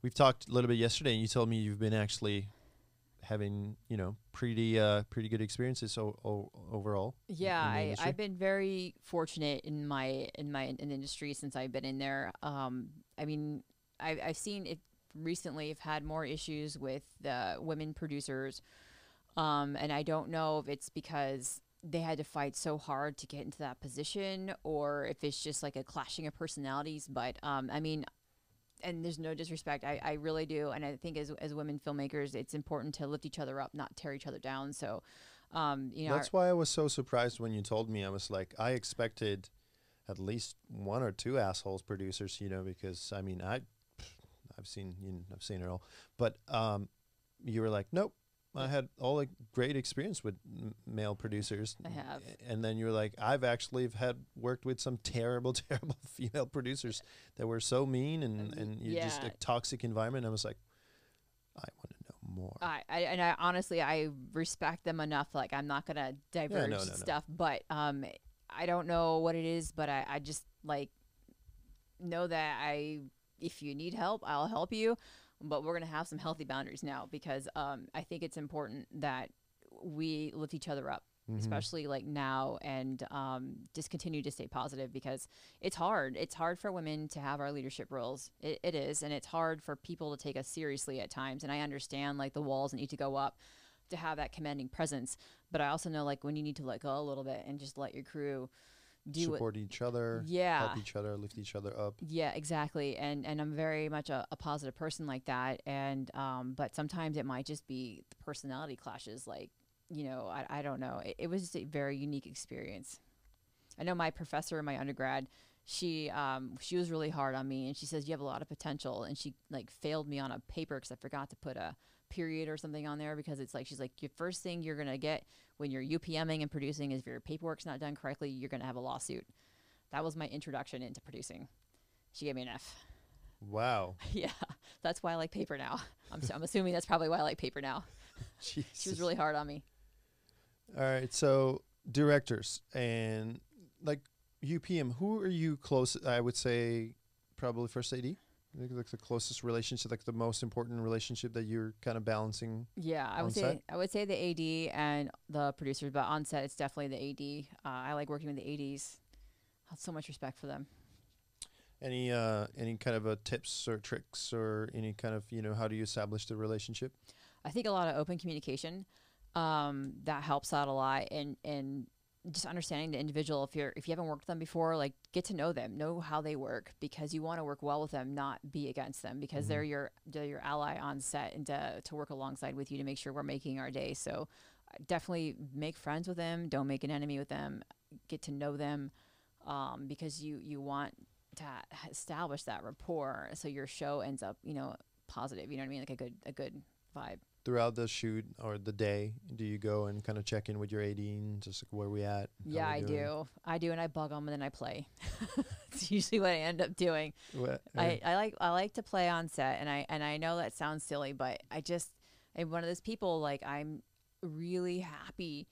We've talked a little bit yesterday, and you told me you've been actually having, you know, pretty, uh, pretty good experiences o- overall. Yeah, I, I've been very fortunate in my in my in the industry since I've been in there. Um, I mean, I, I've seen it recently. I've had more issues with the women producers, um, and I don't know if it's because they had to fight so hard to get into that position, or if it's just like a clashing of personalities. But um, I mean, and there's no disrespect. I, I really do, and I think as as women filmmakers, it's important to lift each other up, not tear each other down. So. Um, you know, That's why I was so surprised when you told me. I was like, I expected at least one or two assholes producers, you know, because I mean, I, I've seen, you know, I've seen it all. But um, you were like, nope. I had all a great experience with m- male producers. I have. And then you're like, I've actually had worked with some terrible, terrible female producers that were so mean and, and you just a toxic environment. I was like, I want to know more. I, I and I honestly I respect them enough. Like I'm not gonna diverge no, no, no. stuff, but um, I don't know what it is, but I, I just like know that I if you need help, I'll help you. But we're gonna have some healthy boundaries now because um, I think it's important that we lift each other up, Mhm. especially like now, and um, just continue to stay positive because it's hard. It's hard for women to have our leadership roles. It, it is, and it's hard for people to take us seriously at times. And I understand like the walls need to go up to have that commanding presence, but I also know like when you need to let go a little bit and just let your crew do. Support each other, Yeah. help each other, lift each other up. Yeah, exactly. And and I'm very much a, a positive person like that. And um, but sometimes it might just be the personality clashes. Like, you know, I, I don't know. It, it was just a very unique experience. I know my professor in my undergrad, she um she was really hard on me, and she says you have a lot of potential, and she like failed me on a paper because I forgot to put a period or something on there because it's like she's like your first thing you're gonna get when you're UPMing and producing is if your paperwork's not done correctly, you're gonna have a lawsuit. That was my introduction into producing. She gave me an F. Wow. yeah, that's why I like paper now. I'm, I'm assuming that's probably why I like paper now. She was really hard on me. All right. So directors and like UPM, who are you close? I would say probably first AD. I think like the closest relationship, like the most important relationship that you're kind of balancing. Yeah, I would say set? I would say the AD and the producers, but on set it's definitely the AD. Uh, I like working with the ADs. I have so much respect for them. Any uh any kind of uh, tips or tricks or any kind of you know how do you establish the relationship? I think a lot of open communication um, that helps out a lot, and and just understanding the individual. If you're if you haven't worked with them before, like get to know them, know how they work, because you want to work well with them, not be against them, because they're your they're your ally on set and to to work alongside with you to make sure we're making our day. So uh, definitely make friends with them. Don't make an enemy with them. Get to know them, um, because you you want to establish that rapport, so your show ends up you know positive. You know what I mean? Like a good a good vibe. Throughout the shoot or the day, do you go and kind of check in with your AD and just like where we at? Yeah, I doing? do. I do, and I bug them, and then I play. it's usually what I end up doing. What, I, I like I like to play on set, and I and I know that sounds silly, but I just I'm one of those people. Like I'm really happy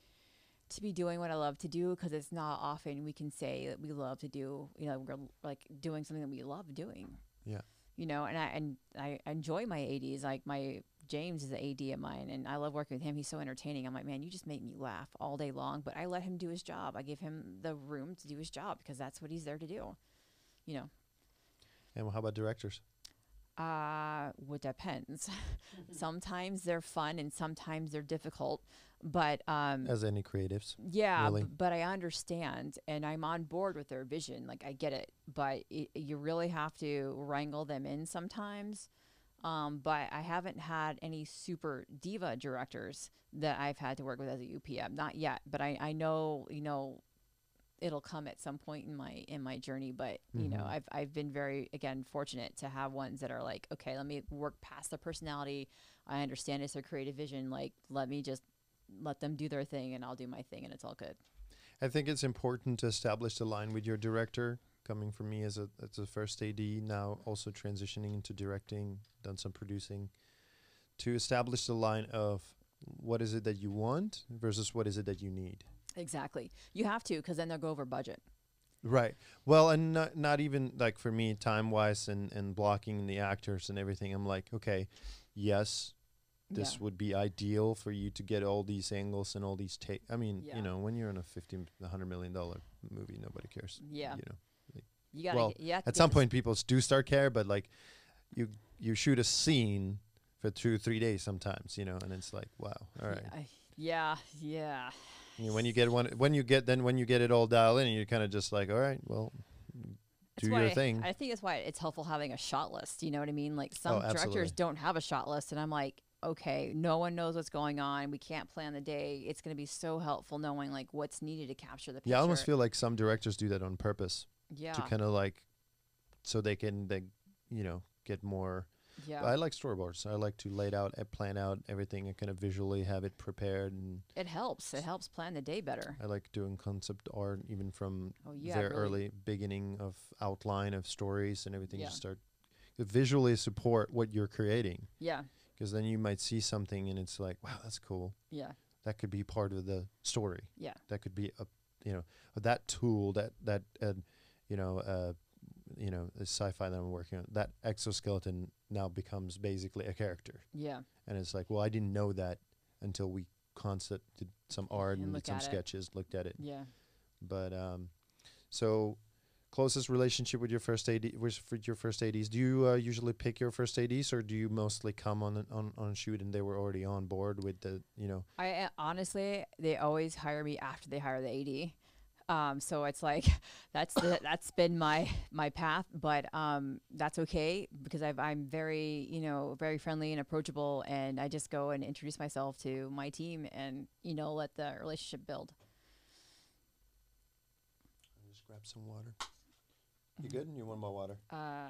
to be doing what I love to do because it's not often we can say that we love to do. You know, we're like doing something that we love doing. Yeah. You know, and I and I enjoy my ADs. Like my James is the AD of mine, and I love working with him. He's so entertaining. I'm like, man, you just make me laugh all day long. But I let him do his job. I give him the room to do his job because that's what he's there to do. You know, And how about directors? uh, what depends. sometimes they're fun and sometimes they're difficult. But um, As any creatives. yeah, really. but I understand and I'm on board with their vision. Like I get it, but i you really have to wrangle them in sometimes. Um, but I haven't had any super diva directors that I've had to work with as a UPM, not yet. But I, I know, you know, it'll come at some point in my in my journey. But you know, Mhm. I've I've been very again fortunate to have ones that are like, okay, let me work past their personality. I understand it's their creative vision. Like, let me just let them do their thing, and I'll do my thing, and it's all good. I think it's important to establish the line with your director. Coming from me as a as a first AD, now also transitioning into directing, done some producing, to establish the line of what is it that you want versus what is it that you need. Exactly. You have to, because then they'll go over budget. Right. Well, and not not even like for me, time wise and and blocking the actors and everything. I'm like, okay, yes, this yeah. would be ideal for you to get all these angles and all these take. I mean, Yeah. you know, when you're in a 50, 100 million dollar movie, nobody cares. Yeah. You know, You gotta. well, get, you at some point, people do start care, but like, you you shoot a scene for two three days sometimes, you know, and it's like, wow, all right. I- yeah, yeah. You know, when you get one, when you get then when you get it all dialed in, you're kind of just like, all right, well, do your thing. I think that's why it's helpful having a shot list. You know what I mean? Like some Oh, directors don't have a shot list, and I'm like, okay, no one knows what's going on. We can't plan the day. It's going to be so helpful knowing like what's needed to capture the picture. Yeah, I almost feel like some directors do that on purpose yeah, to kind of like, so they can they, you know, get more. yeah. I like storyboards. I like to lay it out, and plan out everything, and kind of visually have it prepared. And it helps. It helps plan the day better. I like doing concept art, even from Oh, yeah, very really. early beginning of outline of stories and everything. Yeah. Just start to visually support what you're creating, Yeah, because then you might see something and it's like, wow, that's cool. yeah, That could be part of the story. yeah, that could be a you know that tool that that uh, you know uh, you know the sci-fi that I'm working on that exoskeleton now becomes basically a character yeah. and it's like well I didn't know that until we concept did some art And and, some at it. sketches looked at it Yeah. but um so closest relationship with your first AD with your first ADs do you uh, usually pick your first ADs or do you mostly come on on on shoot and they were already on board with the you know I uh, honestly, they always hire me after they hire the AD. Um, so it's like that's the, that's been my my path, but um, that's okay because I've, I'm very you know very friendly and approachable, and I just go and introduce myself to my team, and you know let the relationship build. just grab some water you good you want more water Uh,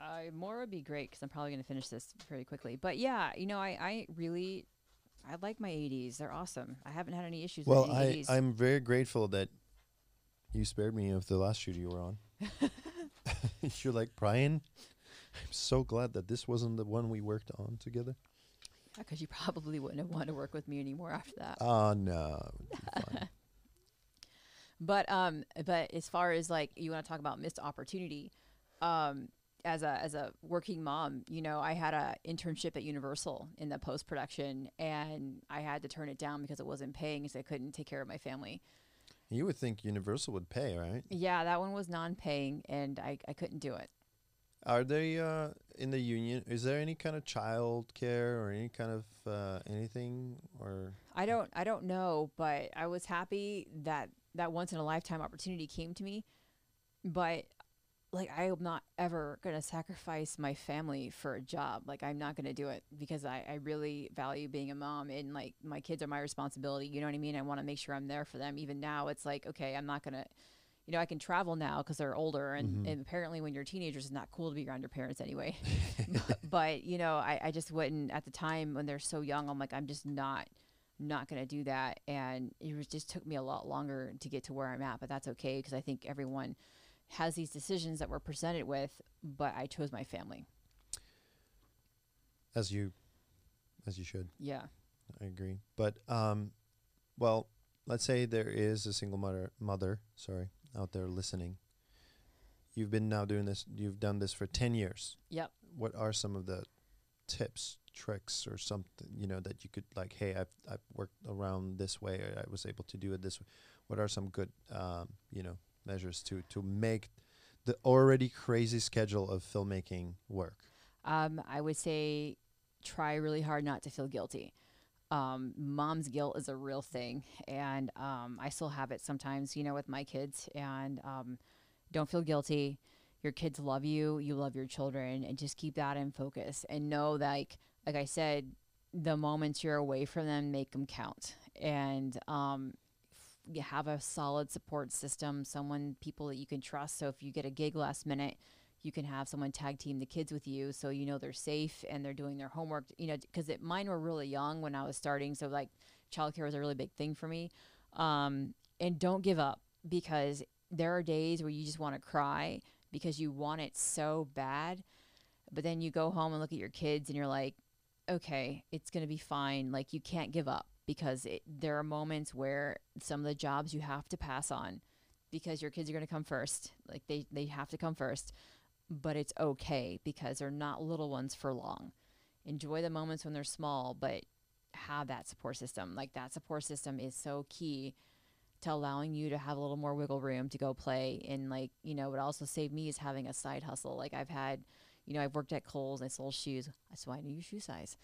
I, more would be great because I'm probably going to finish this pretty quickly. But yeah, you know, I, I really I like my ADs. They're awesome. I haven't had any issues Well, with I, any ADs. I'm very grateful that you spared me of the last shoot you were on. You're like, Brian, I'm so glad that this wasn't the one we worked on together. because you probably wouldn't have wanted to work with me anymore after that. Oh, no. be fine. But um, but as far as like you want to talk about missed opportunity, um, as a as a working mom, you know, I had a internship at Universal in the post production, and I had to turn it down because it wasn't paying, because I couldn't take care of my family. You would think Universal would pay, right? Yeah, that one was non-paying, and I I couldn't do it. Are they uh, in the union? Is there any kind of child care or any kind of uh, anything? Or I don't I don't know, but I was happy that that once in a lifetime opportunity came to me. But like I am not ever gonna sacrifice my family for a job. Like I'm not gonna do it because I, I really value being a mom and like my kids are my responsibility. You know what I mean? I want to make sure I'm there for them. Even now, it's like okay, I'm not gonna. You know, I can travel now because they're older, and, Mhm. and apparently, when you're teenagers, it's not cool to be around your parents anyway. but, but you know, I, I just wouldn't at the time when they're so young. I'm like, I'm just not not going to do that. And it was just took me a lot longer to get to where I'm at, but that's okay because I think everyone has these decisions that we're presented with, but I chose my family. as you, as you should. Yeah. I agree. But um, well, let's say there is a single mother, mother, sorry, out there listening. You've been now doing this. You've done this for ten years. Yep. What are some of the tips, tricks, or something you know that you could like, hey, I've I've worked around this way, or I was able to do it this way. What are some good um, you know measures to to make the already crazy schedule of filmmaking work? Um, I would say try really hard not to feel guilty. Um, mom's guilt is a real thing, and um, I still have it sometimes, you know, with my kids. And um, don't feel guilty. Your kids love you. You love your children, and just keep that in focus. And know that, like, like I said, the moments you're away from them make them count. And um, you have a solid support system, someone, people that you can trust. So if you get a gig last minute, you can have someone tag team the kids with you so you know they're safe and they're doing their homework you know because mine were really young when i was starting so like childcare was a really big thing for me. Um, and don't give up because there are days where you just want to cry because you want it so bad but then you go home and look at your kids and you're like okay it's going to be fine. Like you can't give up because it, there are moments where some of the jobs you have to pass on because your kids are going to come first like they, they have to come first but it's okay because they're not little ones for long. Enjoy the moments when they're small, but have that support system. Like that support system is so key to allowing you to have a little more wiggle room to go play. And like, you know, what also saved me is having a side hustle. Like I've had, you know, I've worked at Kohl's, I sold shoes. That's why I knew your shoe size.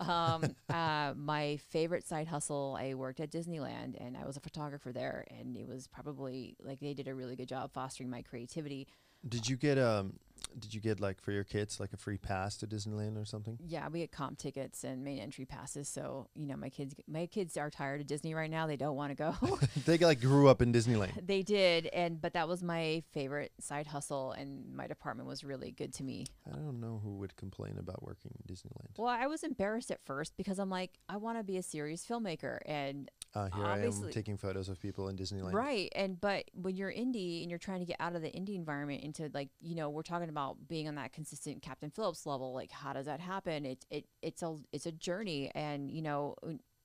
Um, uh, my favorite side hustle, I worked at Disneyland and I was a photographer there. And it was probably like they did a really good job fostering my creativity. Did you get um? Did you get like for your kids like a free pass to Disneyland or something? Yeah, we get comp tickets and main entry passes. So you know, my kids, my kids are tired of Disney right now. They don't want to go. they like grew up in Disneyland. they did, and but that was my favorite side hustle, and my department was really good to me. I don't know who would complain about working in Disneyland. Well, I was embarrassed at first because I'm like, I want to be a serious filmmaker, and Uh, here I am taking photos of people in Disneyland. Right. And but when you're indie and you're trying to get out of the indie environment into like, you know, we're talking about being on that consistent Captain Phillips level, like how does that happen? It it it's a it's a journey and you know,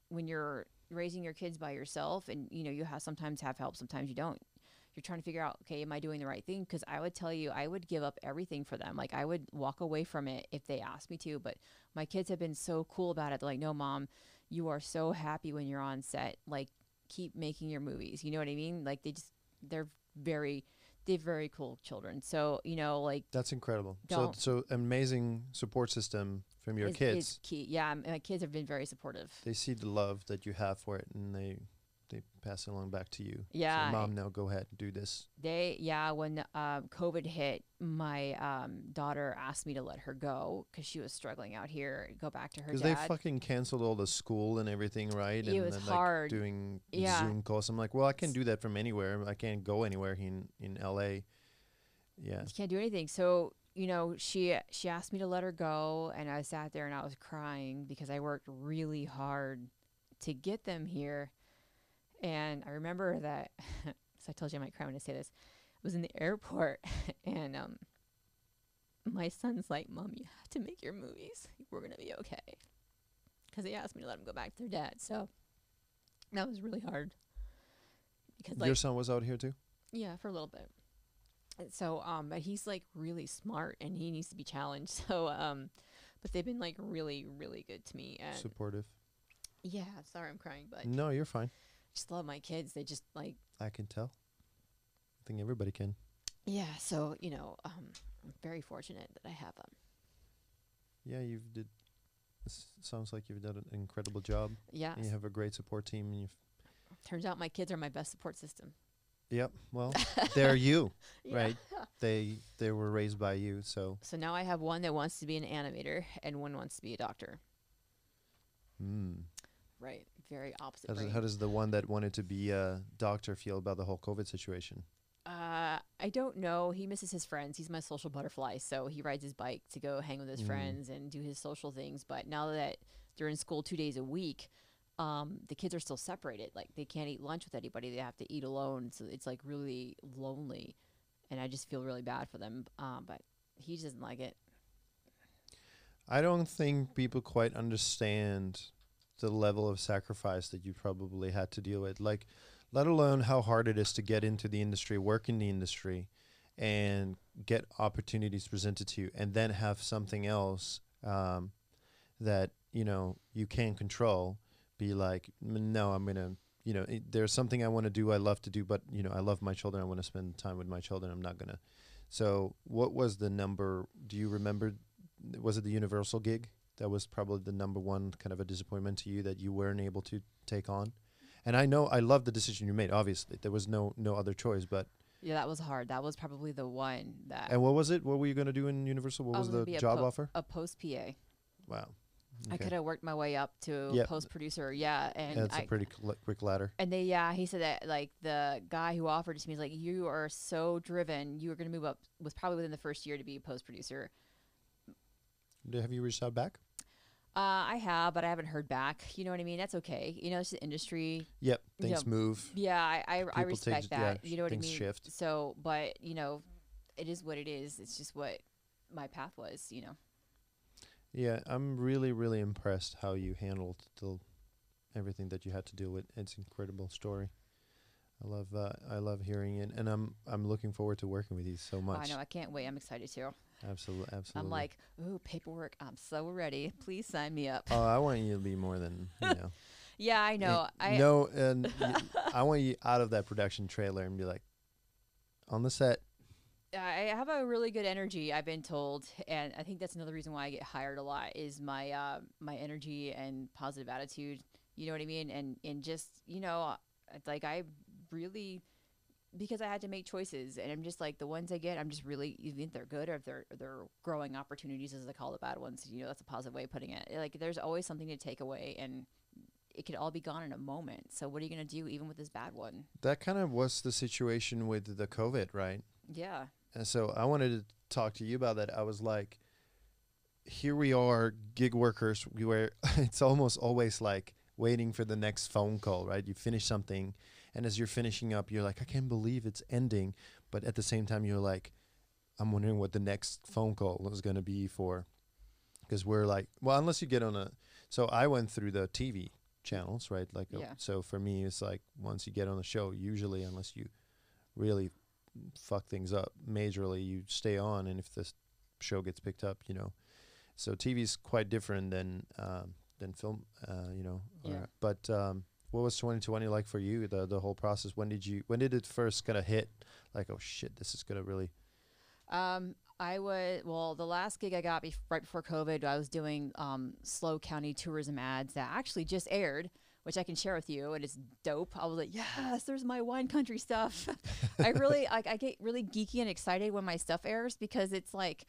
when, you're raising your kids by yourself and you know, you have sometimes have help, sometimes you don't. You're trying to figure out, okay, am I doing the right thing? Because I would tell you, I would give up everything for them. Like I would walk away from it if they asked me to. But my kids have been so cool about it. Like, no, mom, you are so happy when you're on set. Like keep making your movies. You know what I mean? Like they just they're very they're very cool children. So, you know, like That's incredible. So so amazing support system from your is, kids. is key. Yeah, my kids have been very supportive. they see the love that you have for it and they they pass it along back to you. Yeah, So, mom, now go ahead and do this. They yeah, when um, COVID hit, my um, daughter asked me to let her go because she was struggling out here, go back to her Because they fucking canceled all the school and everything, right? It and was then, hard. Like, doing Yeah. Zoom calls. I'm like, well, I can do that from anywhere. I can't go anywhere in in LA. Yeah. you can't do anything. So you know, she she asked me to let her go, and I sat there and I was crying because I worked really hard to get them here. And I remember that, so I told you I might cry when I say this. I was in the airport, and um, my son's like, "Mom, you have to make your movies. We're gonna be okay." Because they asked me to let him go back to their dad. So that was really hard. Because like Your son was out here too. yeah, for a little bit. And so, um, but he's like really smart and he needs to be challenged. So, um, but they've been like really, really good to me. And Supportive. yeah, sorry I'm crying, but No, you're fine. Just love my kids. They just like, I can tell. I think everybody can. yeah. So, you know, um, I'm very fortunate that I have them. Yeah, you've did. sounds like you've done an incredible job. Yeah. and You have a great support team. And you've, Turns out my kids are my best support system. yep. Well, they're you, Yeah. right? They they were raised by you, so. So now I have one that wants to be an animator and one wants to be a doctor. Mm. Right. Very opposite. How, does, how does the one that wanted to be a doctor feel about the whole COVID situation? Uh, I don't know. He misses his friends. He's my social butterfly, so he rides his bike to go hang with his Mm. friends and do his social things. But now that they're in school two days a week, um, the kids are still separated. Like they can't eat lunch with anybody. They have to eat alone. So it's like really lonely, and I just feel really bad for them. Um, but he doesn't like it. I don't think people quite understand the level of sacrifice that you probably had to deal with. Like, let alone how hard it is to get into the industry, work in the industry, and get opportunities presented to you, and then have something else um, that you know you can control be like "Mm, no i'm gonna you know it, there's something i want to do i love to do but you know i love my children i want to spend time with my children i'm not gonna so what was the number do you remember was it the universal gig that was probably the number one kind of a disappointment to you that you weren't able to take on and i know i love the decision you made obviously there was no no other choice but Yeah, that was hard. That was probably the one that and what was it what were you going to do in universal what I was was the job offer a post PA. wow I could have worked my way up to Yep. post producer. Yeah, and that's I, a pretty quick ladder and they yeah he said that like the guy who offered it to me is like you are so driven you are going to move up was probably within the first year to be a post producer. Do- have you reached out back Uh, I have, but I haven't heard back. You know what I mean? That's okay. You know, it's the industry. Yep, Yeah. things move. Yeah, I I, I People take respect yeah, that. you know what I things mean? shift. So, but you know, it is what it is. It's just what my path was. You know. Yeah, I'm really, really impressed how you handled the everything that you had to deal with. It's an incredible story. I love, uh, I love hearing it, and I'm, I'm looking forward to working with you so much. I know. I can't wait. I'm excited too. Absolutely, absolutely. I'm like, ooh, paperwork. I'm so ready. Please sign me up. oh, I want you to be more than you know. yeah, I know. I no, and I want you out of that production trailer and be like, on the set. I have a really good energy. I've been told, and I think that's another reason why I get hired a lot is my uh, my energy and positive attitude. You know what I mean? And and just you know, like I really because I had to make choices, and I'm just like the ones I get, I'm just really even if they're good or if they're they're growing opportunities as they call the bad ones. You know, that's a positive way of putting it. Like there's always something to take away, and it could all be gone in a moment. So what are you gonna do even with this bad one? That kind of was the situation with the COVID, right? Yeah. And so I wanted to talk to you about that. I was like, here we are, gig workers. We were. It's almost always like waiting for the next phone call, right? You finish something, and as you're finishing up, you're like, I can't believe it's ending. But at the same time, you're like, I'm wondering what the next phone call is going to be for, because we're like, well, unless you get on a. So I went through the TV channels, right? Like, uh, Yeah. so for me, it's like once you get on the show, usually, unless you really fuck things up majorly, you stay on, and if this show gets picked up, you know. So TV's quite different than um, than film, uh, you know. or- Yeah. but um, what was 2020 like for you? The the whole process. When did you? When did it first kind of hit? Like, oh shit, this is gonna really. Um, I was well. The last gig I got bef- right before COVID, I was doing um, SLO County tourism ads that actually just aired, which I can share with you, and it's dope. I was like, yes, there's my wine country stuff. I really, I get really geeky and excited when my stuff airs because it's like,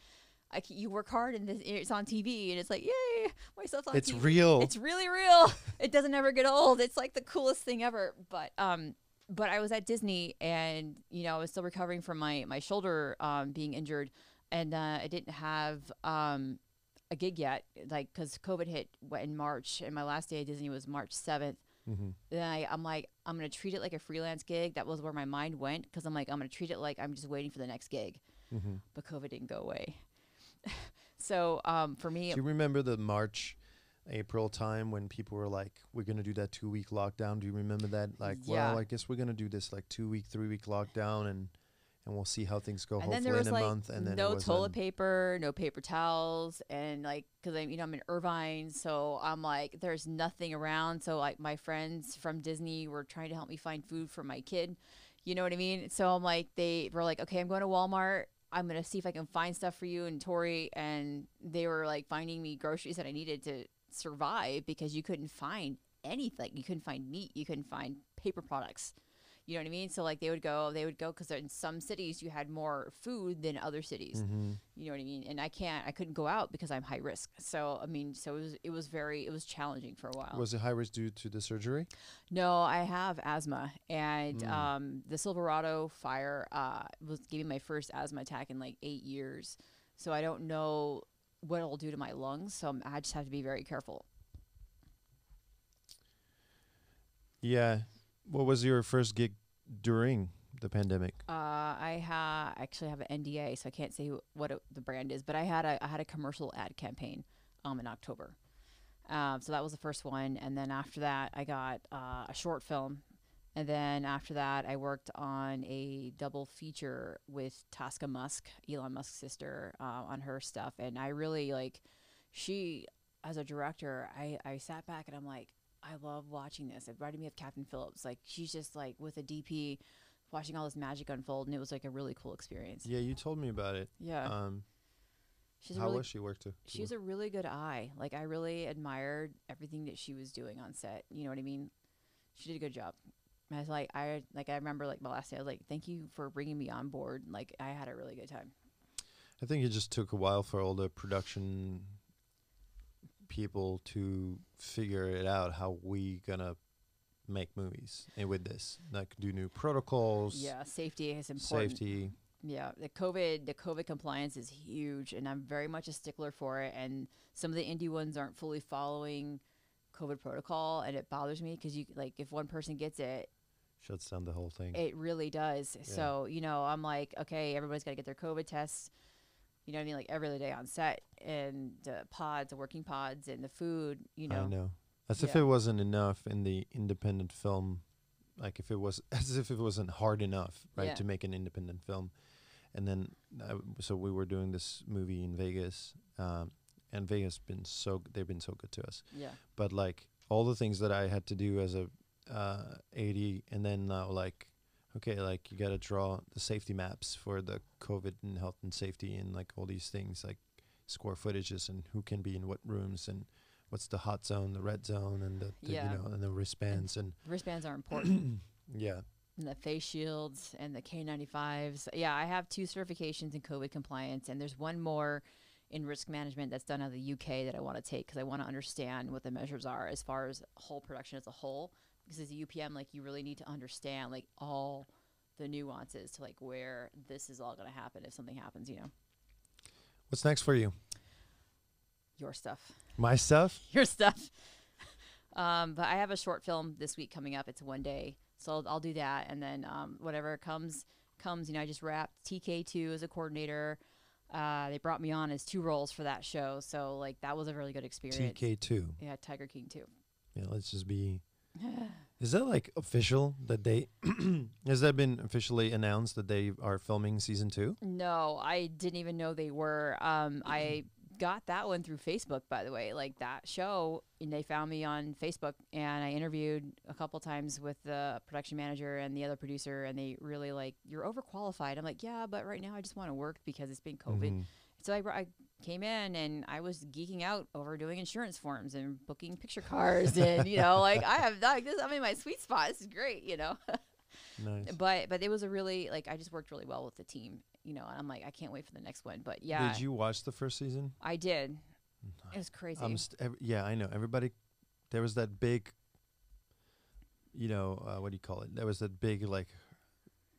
I you work hard and this, it's on TV, and it's like, yay, my stuff's on It's TV. real. It's really real. it doesn't ever get old. It's like the coolest thing ever. But um, but I was at Disney, and you know, I was still recovering from my my shoulder um being injured, and uh, I didn't have um a gig yet, like because COVID hit in March, and my last day at Disney was March seventh. mm-hmm. Then I, I'm like, I'm gonna treat it like a freelance gig. That was where my mind went because I'm like, I'm gonna treat it like I'm just waiting for the next gig. Mm-hmm. But COVID didn't go away. so um, for me, Do you remember the March, April time when people were like, "We're gonna do that two week lockdown"? Do you remember that? Like, Yeah. well, I guess we're gonna do this like two week, three week lockdown, and and we'll see how things go. and hopefully then there was in a like month, and then no toilet un- paper, no paper towels, and like because I'm you know I'm in Irvine, so I'm like there's nothing around. So like my friends from Disney were trying to help me find food for my kid. You know what I mean? So I'm like they were like, okay, I'm going to Walmart. I'm gonna see if I can find stuff for you and Tori, and they were like finding me groceries that I needed to survive because you couldn't find anything. You couldn't find meat. You couldn't find paper products. You know what I mean? So like they would go, they would go because in some cities you had more food than other cities. Mhm. You know what I mean? And I can't, I couldn't go out because I'm high risk. So I mean, so it was, it was very, it was challenging for a while. Was it high risk due to the surgery? No, I have asthma, and Mm. um, the Silverado fire uh, was giving my first asthma attack in like eight years. So I don't know what it'll do to my lungs. So I'm, I just have to be very careful. Yeah. What was your first gig during the pandemic? Uh, I ha- actually have an NDA, so I can't say what it, the brand is. But I had a I had a commercial ad campaign um, in October. Um, so that was the first one, and then after that, I got uh, a short film, and then after that, I worked on a double feature with Tosca Musk, Elon Musk's sister, uh, on her stuff, and I really like she. as a director, I I sat back and I'm like, I love watching this. It reminded me of Captain Phillips. Like she's just like with a DP, watching all this magic unfold, and it was like a really cool experience. Yeah, you told me about it. Yeah, Um, she's how really was she worked to? she's a really good eye. Like I really admired everything that she was doing on set. You know what I mean? She did a good job. I was like, I like, I remember like my last day. I was like, thank you for bringing me on board. Like I had a really good time. I think it just took a while for all the production people to figure it out how we gonna make movies and with this like do new protocols Yeah, safety is important. safety Yeah, the COVID, the COVID compliance is huge, and I'm very much a stickler for it. And some of the indie ones aren't fully following COVID protocol, and it bothers me because you like if one person gets it, shuts down the whole thing it really does. So you know, I'm like, okay, everybody's got to get their COVID tests. You know what I mean? Like every other day on set, and the pods, the working pods, and the food. You know, i know as if it wasn't enough in the independent film like if it was as if it wasn't hard enough right Yeah. to make an independent film and then uh, so we were doing this movie in vegas um, and vegas been so they've been so good to us yeah, but like all the things that I had to do as a uh, AD, and then now like, okay, like you got to draw the safety maps for the COVID and health and safety, and like all these things like square footages and who can be in what rooms and what's the hot zone, the red zone, and the, the Yeah. you know and the wristbands and wristbands are important. yeah, and the face shields and the K95s. Yeah, I have two certifications in COVID compliance, and there's one more in risk management that's done out of the UK that I want to take because I want to understand what the measures are as far as whole production as a whole. Because as a UPM, like you really need to understand like all the nuances to like where this is all going to happen if something happens. You know, what's next for you? your stuff, My stuff. your stuff. um, but I have a short film this week coming up. It's one day, so I'll, I'll do that, and then um, whatever comes comes. You know, I just wrapped TK2 as a coordinator. Uh, they brought me on as two roles for that show, so like that was a really good experience. TK two. Yeah, Tiger King 2. Yeah, let's just be. Is that like official that they? has that been officially announced that they are filming season two? No, I didn't even know they were. Um, I got that one through Facebook, by the way. Like that show, and they found me on Facebook, and I interviewed a couple times with the production manager and the other producer, and they really like you're overqualified. I'm like, yeah, but right now I just want to work because it's been COVID. Mhm. So I, I came in and I was geeking out over doing insurance forms and booking picture cars, and you know, like I have like this. I'm in my sweet spot. This is great, you know. Nice. but but it was a really like I just worked really well with the team, you know. And I'm like, I can't wait for the next one. But yeah, Did you watch the first season? I did. It was crazy. I'm st- ev- yeah, I know. Everybody, there was that big, you know, uh, what do you call it? There was that big like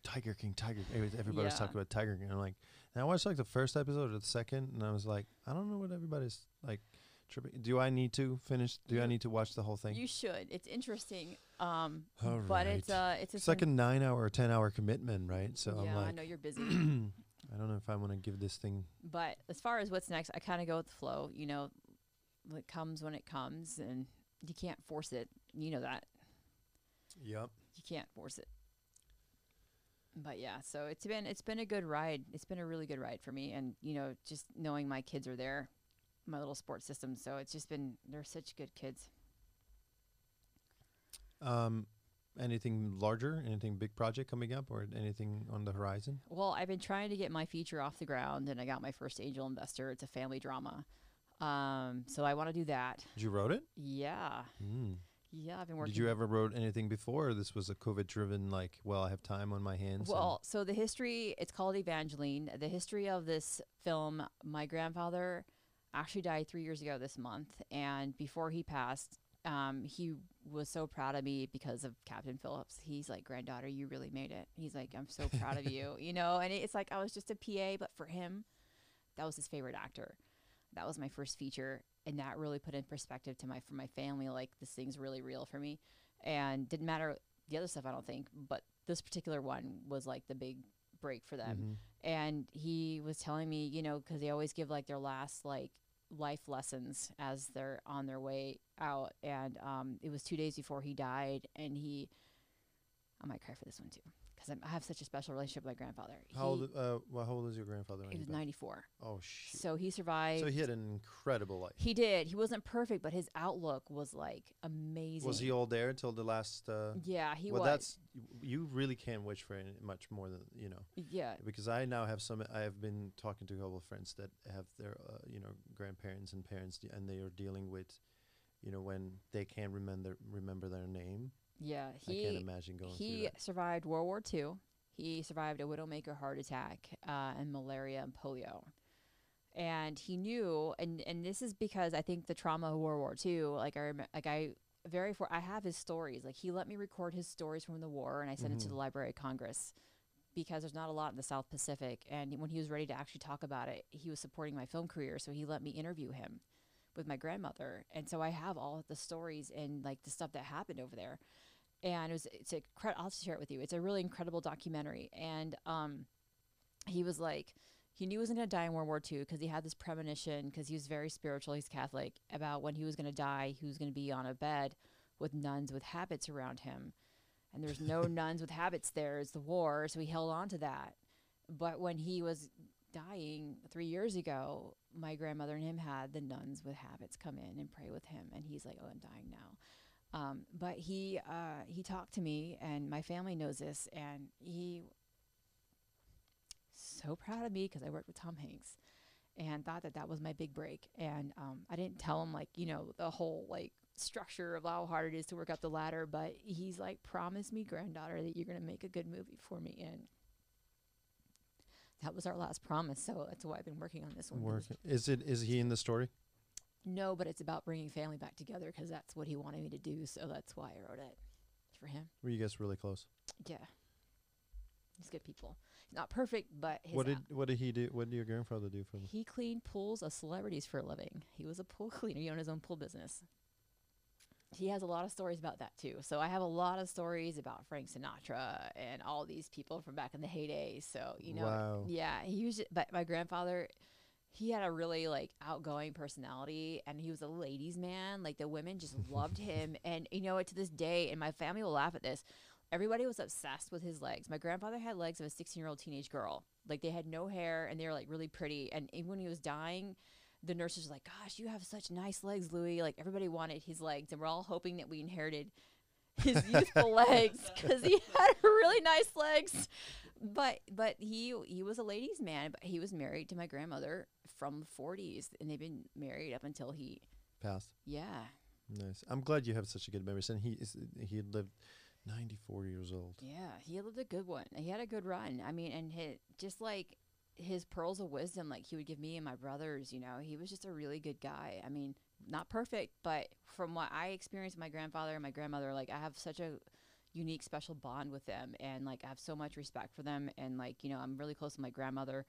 Tiger King, Tiger. King. Everybody was talking about Tiger King. I'm like, and I watched like the first episode or the second, and I was like, I don't know what everybody's like. Tripping. Do I need to finish? Do I need to watch the whole thing? you should. It's interesting. Um, All but it's uh, it's a it's like a nine hour or ten hour commitment, right? So yeah. I'm I like, know you're busy. I don't know if I want to give this thing. but as far as what's next, I kind of go with the flow. You know, it comes when it comes, and you can't force it. You know that Yep. you can't force it. But yeah, so it's been it's been a good ride. It's been a really good ride for me, and you know, just knowing my kids are there, my little sports system. So it's just been they're such good kids. Um, anything larger? Anything big project coming up, or anything on the horizon? Well, I've been trying to get my feature off the ground, and I got my first angel investor. It's a family drama, um, so I want to do that. You wrote it? Yeah, Mm. Yeah, I've been working. Did you ever wrote anything before? This was a COVID driven, like, well, I have time on my hands. and- Well, so the history, it's called Evangeline. The history of this film, my grandfather actually died three years ago this month. And before he passed, um, he was so proud of me because of Captain Phillips. He's like, granddaughter, you really made it. He's like, I'm so proud of you, you know? And it's like, I was just a PA, but for him, that was his favorite actor. That was my first feature. And that really put in perspective to my, for my family, like this thing's really real for me. And didn't matter the other stuff, I don't think, but this particular one was like the big break for them. Mhm. And he was telling me, you know, because they always give like their last like life lessons as they're on their way out. And um, it was two days before he died, and he, I might cry for this one too, because I have such a special relationship with my grandfather. How he, old? Uh, well, how old is your grandfather? he was 94. Oh shit. So he survived. So he had an incredible life. He did. He wasn't perfect, but his outlook was like amazing. Was he all there until the last? Uh, Yeah, he was well, was. that's you really can't wish for any, much more than you know. yeah, Because I now have some. I have been talking to a couple of friends that have their, uh, you know, grandparents and parents, and they are dealing with, you know, when they can't remember remember their name. Yeah. I can't imagine going he survived World War II. He survived a widowmaker heart attack uh, and malaria and polio. And he knew, and and this is because I think the trauma of World War II. Like I like I very for I have his stories. Like he let me record his stories from the war, and I sent it to the Library of Congress because there's not a lot in the South Pacific. And when he was ready to actually talk about it, he was supporting my film career, so he let me interview him with my grandmother. And so I have all of the stories and like the stuff that happened over there. And it was it's a I'll share it with you. It's a really incredible documentary. And um, he was like, he knew he wasn't going to die in World War II because he had this premonition because he was very spiritual. He's Catholic about when he was going to die, he was going to be on a bed with nuns with habits around him. And there's no nuns with habits there. It's the war, so he held on to that. But when he was dying three years ago, my grandmother and him had the nuns with habits come in and pray with him, and he's like, "Oh, I'm dying now." Um, but he uh, he talked to me, and my family knows this, and he so proud of me because I worked with Tom Hanks, and thought that that was my big break. And um, I didn't tell him like you know the whole like structure of how hard it is to work up the ladder, but he's like, "Promise me, granddaughter, that you're gonna make a good movie for me." And that was our last promise, so that's why I've been working on this one. Working. Is it? Is he in the story? No, but it's about bringing family back together because that's what he wanted me to do. So that's why I wrote it for him. Were you guys really close? Yeah, he's good people. He's not perfect, but his what did What did he do? What did your grandfather do for them? he cleaned pools of celebrities for a living. He was a pool cleaner. He owned his own pool business. He has a lot of stories about that too. So I have a lot of stories about Frank Sinatra and all these people from back in the heyday. So you know, Wow. yeah, he was. But my grandfather, he had a really like outgoing personality, and he was a ladies' man. Like the women just loved him, and you know what? To this day, and my family will laugh at this. Everybody was obsessed with his legs. My grandfather had legs of a 16 year old teenage girl. Like they had no hair, and they were like really pretty. And even when he was dying, the nurses were like, "Gosh, you have such nice legs, Louis." Like everybody wanted his legs, and we're all hoping that we inherited his youthful legs because he had really nice legs. But but he he was a ladies' man. But he was married to my grandmother from the 40s, and they've been married up until he. Passed. Yeah, Nice. I'm glad you have such a good memory. And he is. He lived 94 years old. yeah, he lived a good one. He had a good run. I mean, and his, just like his pearls of wisdom, like he would give me and my brothers. You know, he was just a really good guy. I mean, not perfect, but from what I experienced, my grandfather and my grandmother, like I have such a unique, special bond with them, and like I have so much respect for them, and like you know, I'm really close to my grandmother,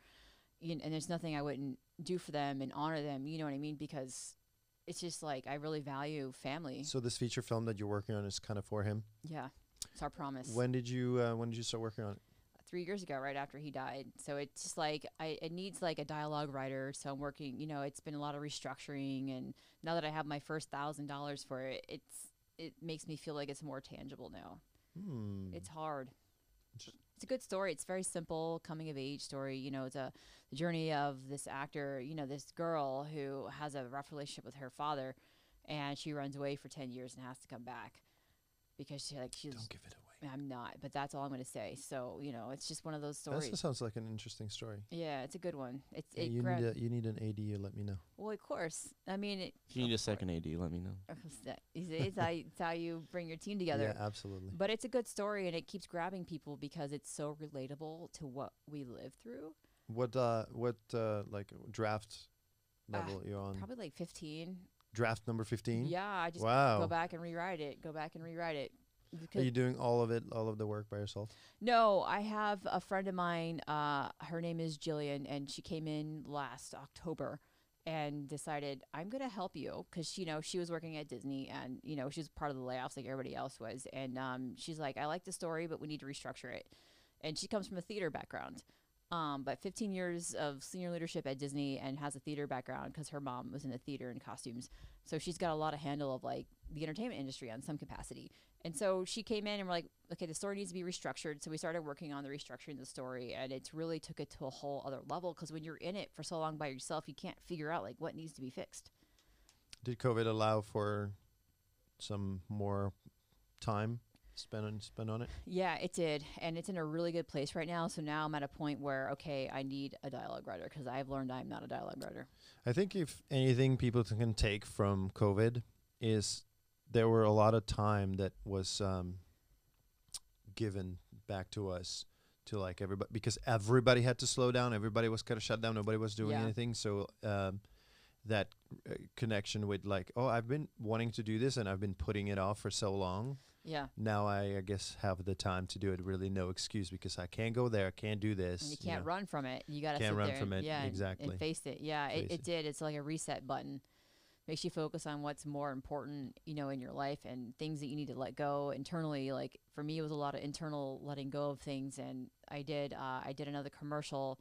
you kn- and there's nothing I wouldn't do for them and honor them. You know what I mean? Because it's just like I really value family. So this feature film that you're working on is kind of for him. yeah, it's our promise. When did you uh, When did you start working on it? three years ago, right after he died. So it's just like I it needs like a dialogue writer. So I'm working. You know, it's been a lot of restructuring, and now that I have my first thousand dollars for it, it's it makes me feel like it's more tangible now. Hmm. It's hard. Inter- It's a good story. It's very simple, coming of age story. You know, it's a journey of this actor. You know, this girl who has a rough relationship with her father, and she runs away for ten years and has to come back because she like she's. Don't give it away. I'm not, but that's all I'm going to say. So you know, it's just one of those stories. That stories. sounds like an interesting story. Yeah, it's a good one. It's Yeah, it you grab- need a, you need an AD. You let me know. well, of course. I mean, it, If you need a second AD, let me know. It's, it's, how, you- it's how you bring your team together. Yeah, absolutely. But it's a good story, and it keeps grabbing people because it's so relatable to what we live through. What uh what uh like draft Uh, level you're on? Probably like 15. Draft number 15. Yeah, I just wow. go back and rewrite it. Go back and rewrite it. Are you doing all of it, all of the work by yourself? No, I have a friend of mine. Uh, her name is Jillian, and she came in last October and decided I'm going to help you because you know she was working at Disney and you know she was part of the layoffs like everybody else was, and um, she's like, I like the story, but we need to restructure it. And she comes from a theater background. Um, but 15 years of senior leadership at Disney and has a theater background because her mom was in the theater and costumes. So she's got a lot of handle of like the entertainment industry on some capacity. And so she came in and we're like, okay, the story needs to be restructured. So we started working on the restructuring the story, and it's really took it to a whole other level because when you're in it for so long by yourself, you can't figure out like what needs to be fixed. Did COVID allow for some more time spent on spent on it? Yeah, it did, and it's in a really good place right now. So now I'm at a point where okay, I need a dialogue writer because I've learned I'm not a dialogue writer. I think if anything people can take from COVID is there were a lot of time that was um, given back to us to like everybody because everybody had to slow down. Everybody was kind of shut down. Nobody was doing Yeah. anything. So um, that uh, connection with like, oh, I've been wanting to do this and I've been putting it off for so long. Yeah, Now I, I guess have the time to do it. Really, no excuse because I can't go there. I can't do this. and you you can't know. run from it. You got to Can't sit run there from and, it, yeah, and- exactly. and face it. Yeah, Face it, it. it did. It's like a reset button. Makes you focus on what's more important, you know, in your life and things that you need to let go internally. Like for me, it was a lot of internal letting go of things, and I did. Uh, I did another commercial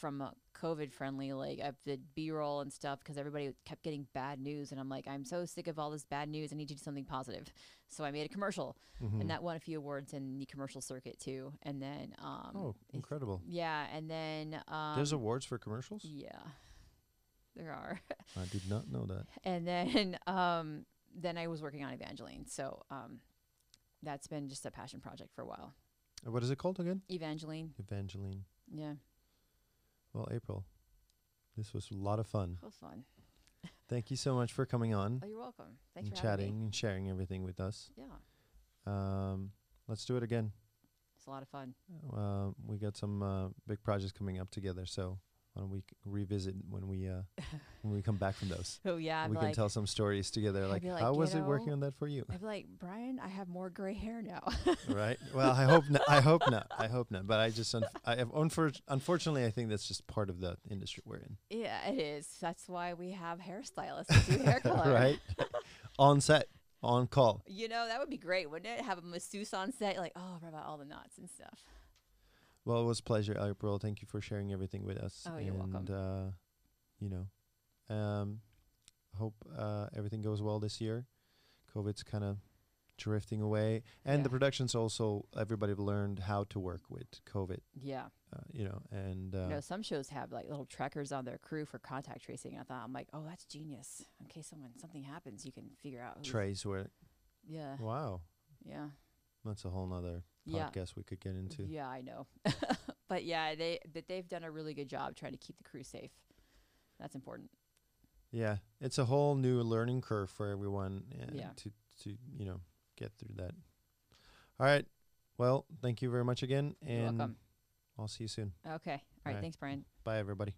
from COVID friendly, like I did B roll and stuff because everybody kept getting bad news, and I'm like, I'm so sick of all this bad news. I need to do something positive. So I made a commercial, Mhm. and that won a few awards in the commercial circuit too. And then, um, oh, incredible! yeah, and then um, There's awards for commercials. yeah, there are. I did not know that. and then um, then I was working on Evangeline, so um, that's been just a passion project for a while. Uh, What is it called again? Evangeline, Evangeline. yeah, Well, April, this was a lot of fun. it was fun. Thank you so much for coming on Oh, you're welcome. Thanks and for chatting and sharing everything with us. Yeah, Um, let's do it again. it's a lot of fun. Uh, we got some uh, big projects coming up together, so why don't we c- revisit when we uh, when we come back from those? Oh yeah, I'd we can like, tell some stories together. Like, like, how was it working on that for you? I'd be like, Brian, I have more gray hair now. right? Well, I hope not. I hope not. I hope not. But I just, unf- I have unfor- unfortunately, I think that's just part of the industry we're in. yeah, it is. That's why we have hairstylists do hair color. right? on set, on call. You know, that would be great, wouldn't it? Have a masseuse on set, like, oh, what about all the knots and stuff. Well, it was a pleasure, April. Thank you for sharing everything with us. Oh, you're and, welcome. uh, you know, um, hope uh, everything goes well this year. COVID's kind of drifting away, and the productions also everybody learned how to work with COVID. Yeah. Uh, you know, and uh, you know, some shows have like little trackers on their crew for contact tracing. I thought, I'm like, oh, that's genius. In case someone something happens, you can figure out. trace where. Yeah. wow. Yeah. That's a whole nother Yeah. podcast we could get into. Yeah, I know. but yeah, they but they've done a really good job trying to keep the crew safe. That's important. Yeah, it's a whole new learning curve for everyone. Yeah. To to you know get through that. All right. Well, thank you very much again, You're and welcome. I'll see you soon. Okay. All right. Alright. Thanks, Brian. Bye, everybody.